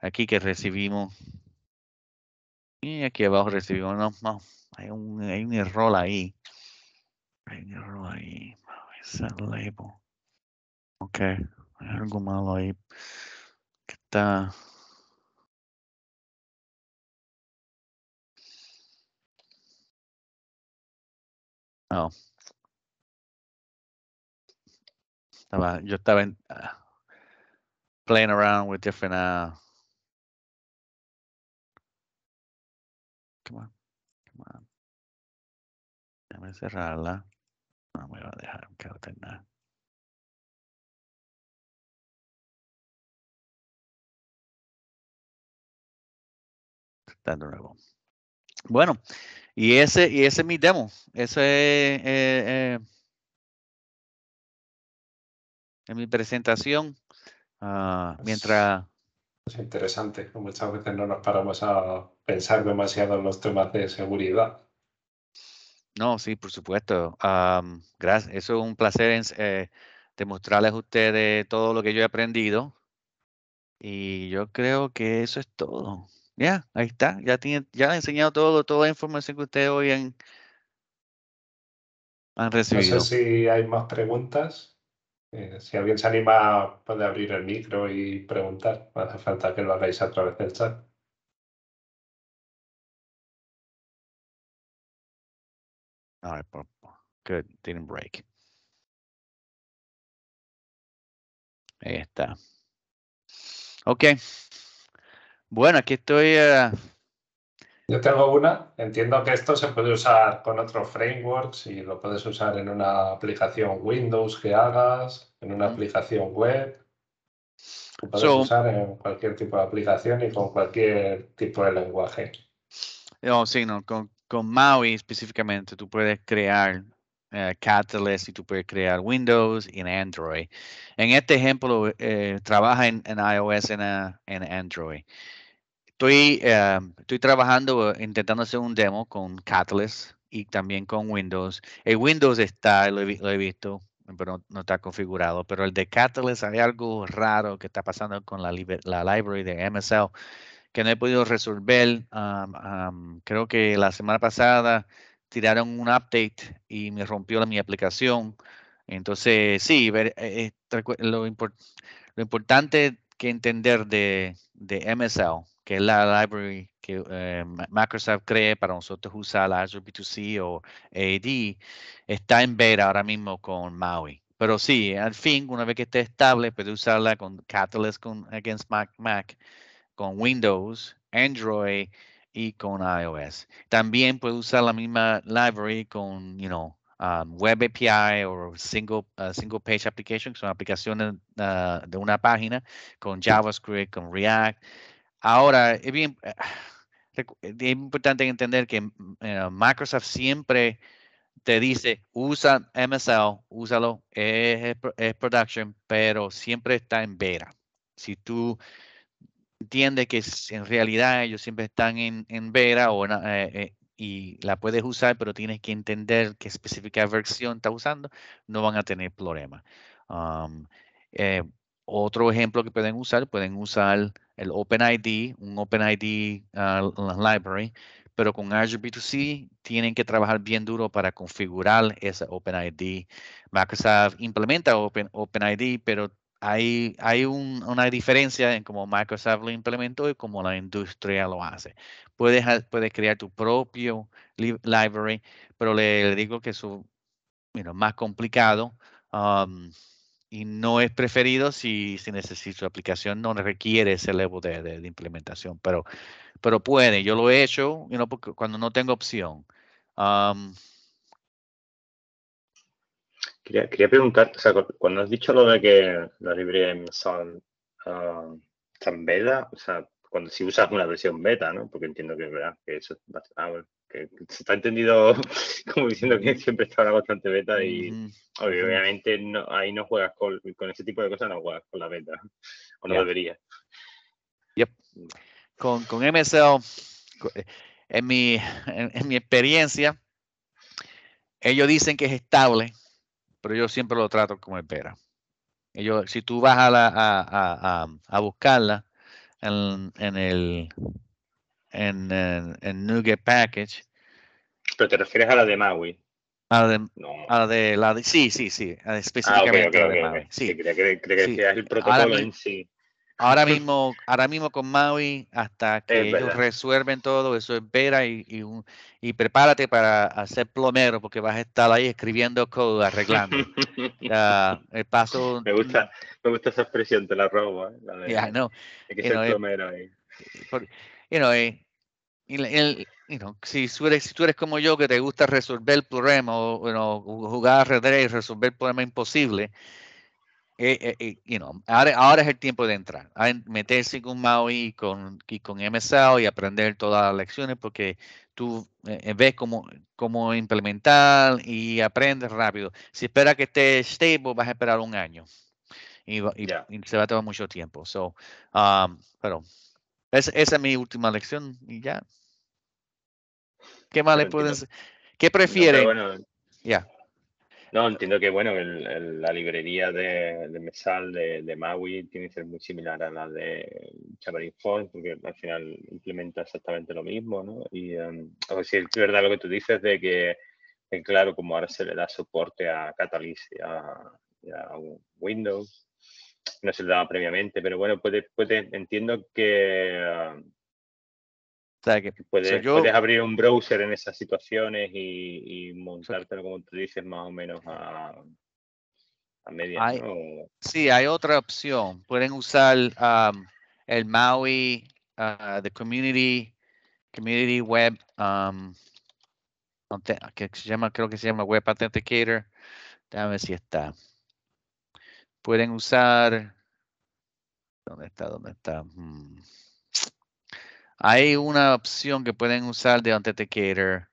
aquí que recibimos y aquí abajo recibimos, no, no, hay un, hay un error ahí. Error ahí. Set label. Ok. Hay algo malo ahí. Que está. Oh. Estaba, yo estaba en, uh, playing around with different uh, come on, come on. Déjame cerrarla. No me va a dejar nada. Está de nuevo. Bueno, y ese, y ese es mi demo. Ese eh, eh, es mi presentación. Uh, mientras. Es interesante. Muchas veces no nos paramos a pensar demasiado en los temas de seguridad. No, sí, por supuesto. gracias. Eso es un placer eh, demostrarles a ustedes todo lo que yo he aprendido. Y yo creo que eso es todo. Ya, ahí está. Ya tiene, ya he enseñado todo, toda la información que ustedes hoy han, han recibido. No sé si hay más preguntas. Eh, si alguien se anima, puede abrir el micro y preguntar. No hace falta que lo hagáis a través del chat. All right, good, didn't break. Ahí está. Ok. Bueno, aquí estoy. Uh... Yo tengo una. Entiendo que esto se puede usar con otros frameworks y lo puedes usar en una aplicación Windows que hagas, en una mm. aplicación web. Lo puedes so, usar en cualquier tipo de aplicación y con cualquier tipo de lenguaje. No, sí, no, con, con Maui específicamente tú puedes crear uh, Catalyst y tú puedes crear Windows y en Android. En este ejemplo, eh, trabaja en, en, iOS y en, en Android. Estoy, uh, estoy trabajando, intentando hacer un demo con Catalyst y también con Windows. El Windows está, lo he, visto, pero no, está configurado. Pero el de Catalyst hay algo raro que está pasando con la, la library de MSL que no he podido resolver. creo que la semana pasada tiraron un update y me rompió mi aplicación. Entonces, sí, eh, eh, lo, lo, importante que entender de, de, MSL, que es la library que eh, Microsoft cree para nosotros usar la Azure B2C o AD, está en beta ahora mismo con Maui. Pero sí, al fin, una vez que esté estable, puede usarla con Catalyst con Against Mac, Mac con Windows, Android y con iOS. También puede usar la misma library con, you know, um, Web API o single, uh, single Page Application, que son aplicaciones uh, de una página con JavaScript, con React. Ahora, es bien, [SIGHS] es importante entender que uh, Microsoft siempre te dice, usa MSL, úsalo, es, es, production, pero siempre está en beta. Si tú entiendes que en realidad ellos siempre están en, en beta eh, eh, y la puedes usar, pero tienes que entender qué específica versión está usando, no van a tener problema. Um, eh, otro ejemplo que pueden usar, pueden usar el OpenID, un OpenID uh, library, pero con Azure B2C tienen que trabajar bien duro para configurar esa OpenID. Microsoft implementa Open, OpenID, pero hay, hay una diferencia en cómo Microsoft lo implementó y cómo la industria lo hace. Puedes, puedes crear tu propio library, pero le, digo que es más complicado um, y no es preferido si, si, necesita su aplicación, no requiere ese level de, de implementación, pero pero puede. Yo lo he hecho you know, cuando no tengo opción. Quería, quería, preguntar, o sea, cuando has dicho lo de que las librerías son uh, están beta, o sea, cuando si usas una versión beta, ¿no? Porque entiendo que es verdad que eso ah, que se está entendido [LAUGHS] como diciendo que siempre está bastante beta y obviamente no, ahí no juegas con, con, ese tipo de cosas, no juegas con la beta, [LAUGHS] o no deberías. Yep. Mm con, con MSL, eh, en mi, [LAUGHS] en, mi experiencia, ellos dicen que es estable, pero yo siempre lo trato como espera. Ellos, si tú vas a, la, a, a, a buscarla en, en el en, en, NuGet Package. Pero te refieres a la de Maui. A la de, no. a la de, la de sí, sí, sí, específicamente ah, okay, okay, la de Maui. Sí, creía que, creía que sí. el protocolo en sí. Ahora mismo, ahora mismo con Maui, hasta que ellos resuelven todo, eso es vera y, y, y, prepárate para hacer plomero, porque vas a estar ahí escribiendo code, arreglando. [LAUGHS] el paso. Me gusta, me gusta esa expresión, te la robo. ¿eh? La de, yeah, no. Hay que ser eh, plomero ahí. Por, you know, eh, el, you know, si, tú eres, si tú eres como yo, que te gusta resolver el problema o you know, jugar y resolver el problema imposible, eh, eh, eh, you know, ahora, ahora, es el tiempo de entrar, a meterse con Maui y con, y con MSL y aprender todas las lecciones porque tú ves cómo, cómo implementar y aprendes rápido. Si esperas que esté stable, vas a esperar un año y, y, y se va a tomar mucho tiempo. So, um, pero es, esa es mi última lección y ya. ¿Qué más le pueden ¿Qué prefieren? bueno, ya. No, entiendo que bueno, el, la librería de, de Mesal de, de, Maui tiene que ser muy similar a la de Forms, porque al final implementa exactamente lo mismo, ¿no? Y um, si es verdad lo que tú dices de que, claro, como ahora se le da soporte a Catalyst y a, a Windows, no se le daba previamente, pero bueno, puede, puede entiendo que que, puedes, abrir un browser en esas situaciones y, y montártelo, como tú dices, más o menos a, a media. Sí, hay otra opción. Pueden usar um, el Maui, uh, the Community, Community Web, um, que se llama, creo que se llama Web Authenticator. Déjame ver si está. Pueden usar. ¿Dónde está? ¿Dónde está? Hmm. Hay una opción que pueden usar de Authenticator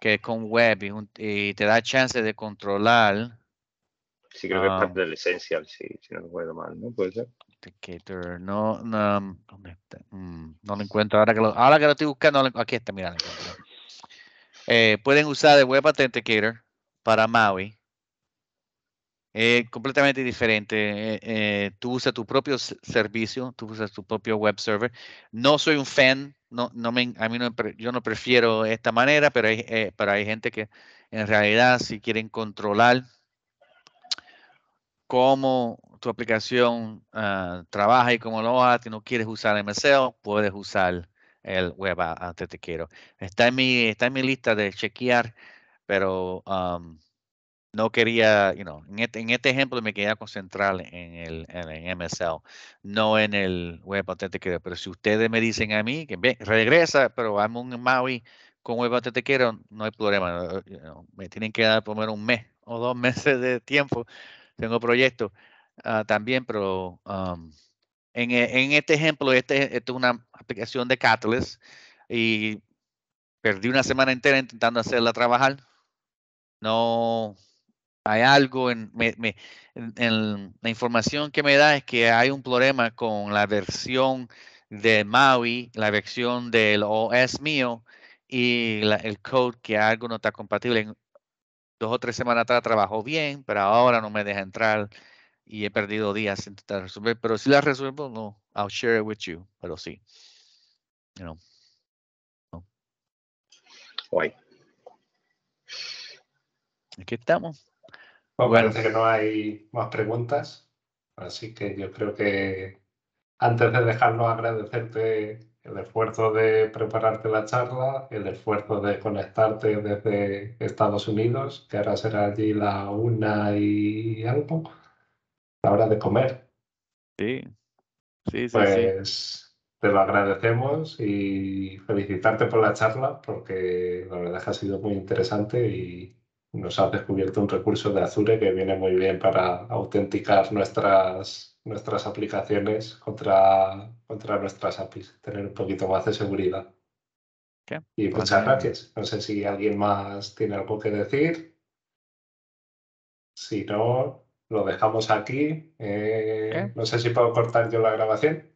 que es con web y, te da chance de controlar. Sí, creo que es parte um, del Essential, sí, si no recuerdo mal, ¿no? Puede ser. Authenticator, no, no, ¿dónde está? Mm, no lo encuentro. Ahora que lo, ahora que lo estoy buscando, aquí está, mira. Eh, pueden usar el Web Authenticator para Maui es completamente diferente. Eh, eh, tú usas tu propio servicio, tú usas tu propio web server. No soy un fan, no, no me, a mí no, yo no prefiero esta manera, pero hay, eh, pero hay gente que en realidad si quieren controlar cómo tu aplicación uh, trabaja y cómo lo hace, no quieres usar MSL, puedes usar el Web Authenticator. Está en mi, está en mi lista de chequear, pero um, no quería, you know, en este, en este ejemplo me quería concentrar en el, en MSL, no en el Web Authenticator. Pero si ustedes me dicen a mí que bien, regresa, pero vamos un Maui con Web Authenticator, no hay problema. know, me tienen que dar por lo menos un mes o dos [LAUGHS] meses de tiempo. Tengo proyectos ah, también, pero um, en, e- en este ejemplo, este, esto es una aplicación de Catalyst y perdí una semana entera intentando hacerla trabajar. No, hay algo en, me- me- en- en la información que me da es que hay un problema con la versión de Maui, la versión del OS mío y la- el code que algo no está compatible. En dos o tres semanas atrás trabajó bien, pero ahora no me deja entrar y he perdido días sin intentar resolver. Pero si la resuelvo, no, I'll share it with you. Pero sí, you know, Guay. aquí estamos. Pues parece que no hay más preguntas, así que yo creo que antes de dejarnos agradecerte el esfuerzo de prepararte la charla, el esfuerzo de conectarte desde Estados Unidos, que ahora será allí la una y algo, la hora de comer. Sí, sí, sí, sí. Pues te lo agradecemos y felicitarte por la charla porque la verdad es que ha sido muy interesante y nos has descubierto un recurso de Azure que viene muy bien para autenticar nuestras, nuestras aplicaciones contra, contra nuestras APIs, tener un poquito más de seguridad. Y pues muchas gracias. No sé si alguien más tiene algo que decir. Si no, lo dejamos aquí. Eh. No sé si puedo cortar yo la grabación.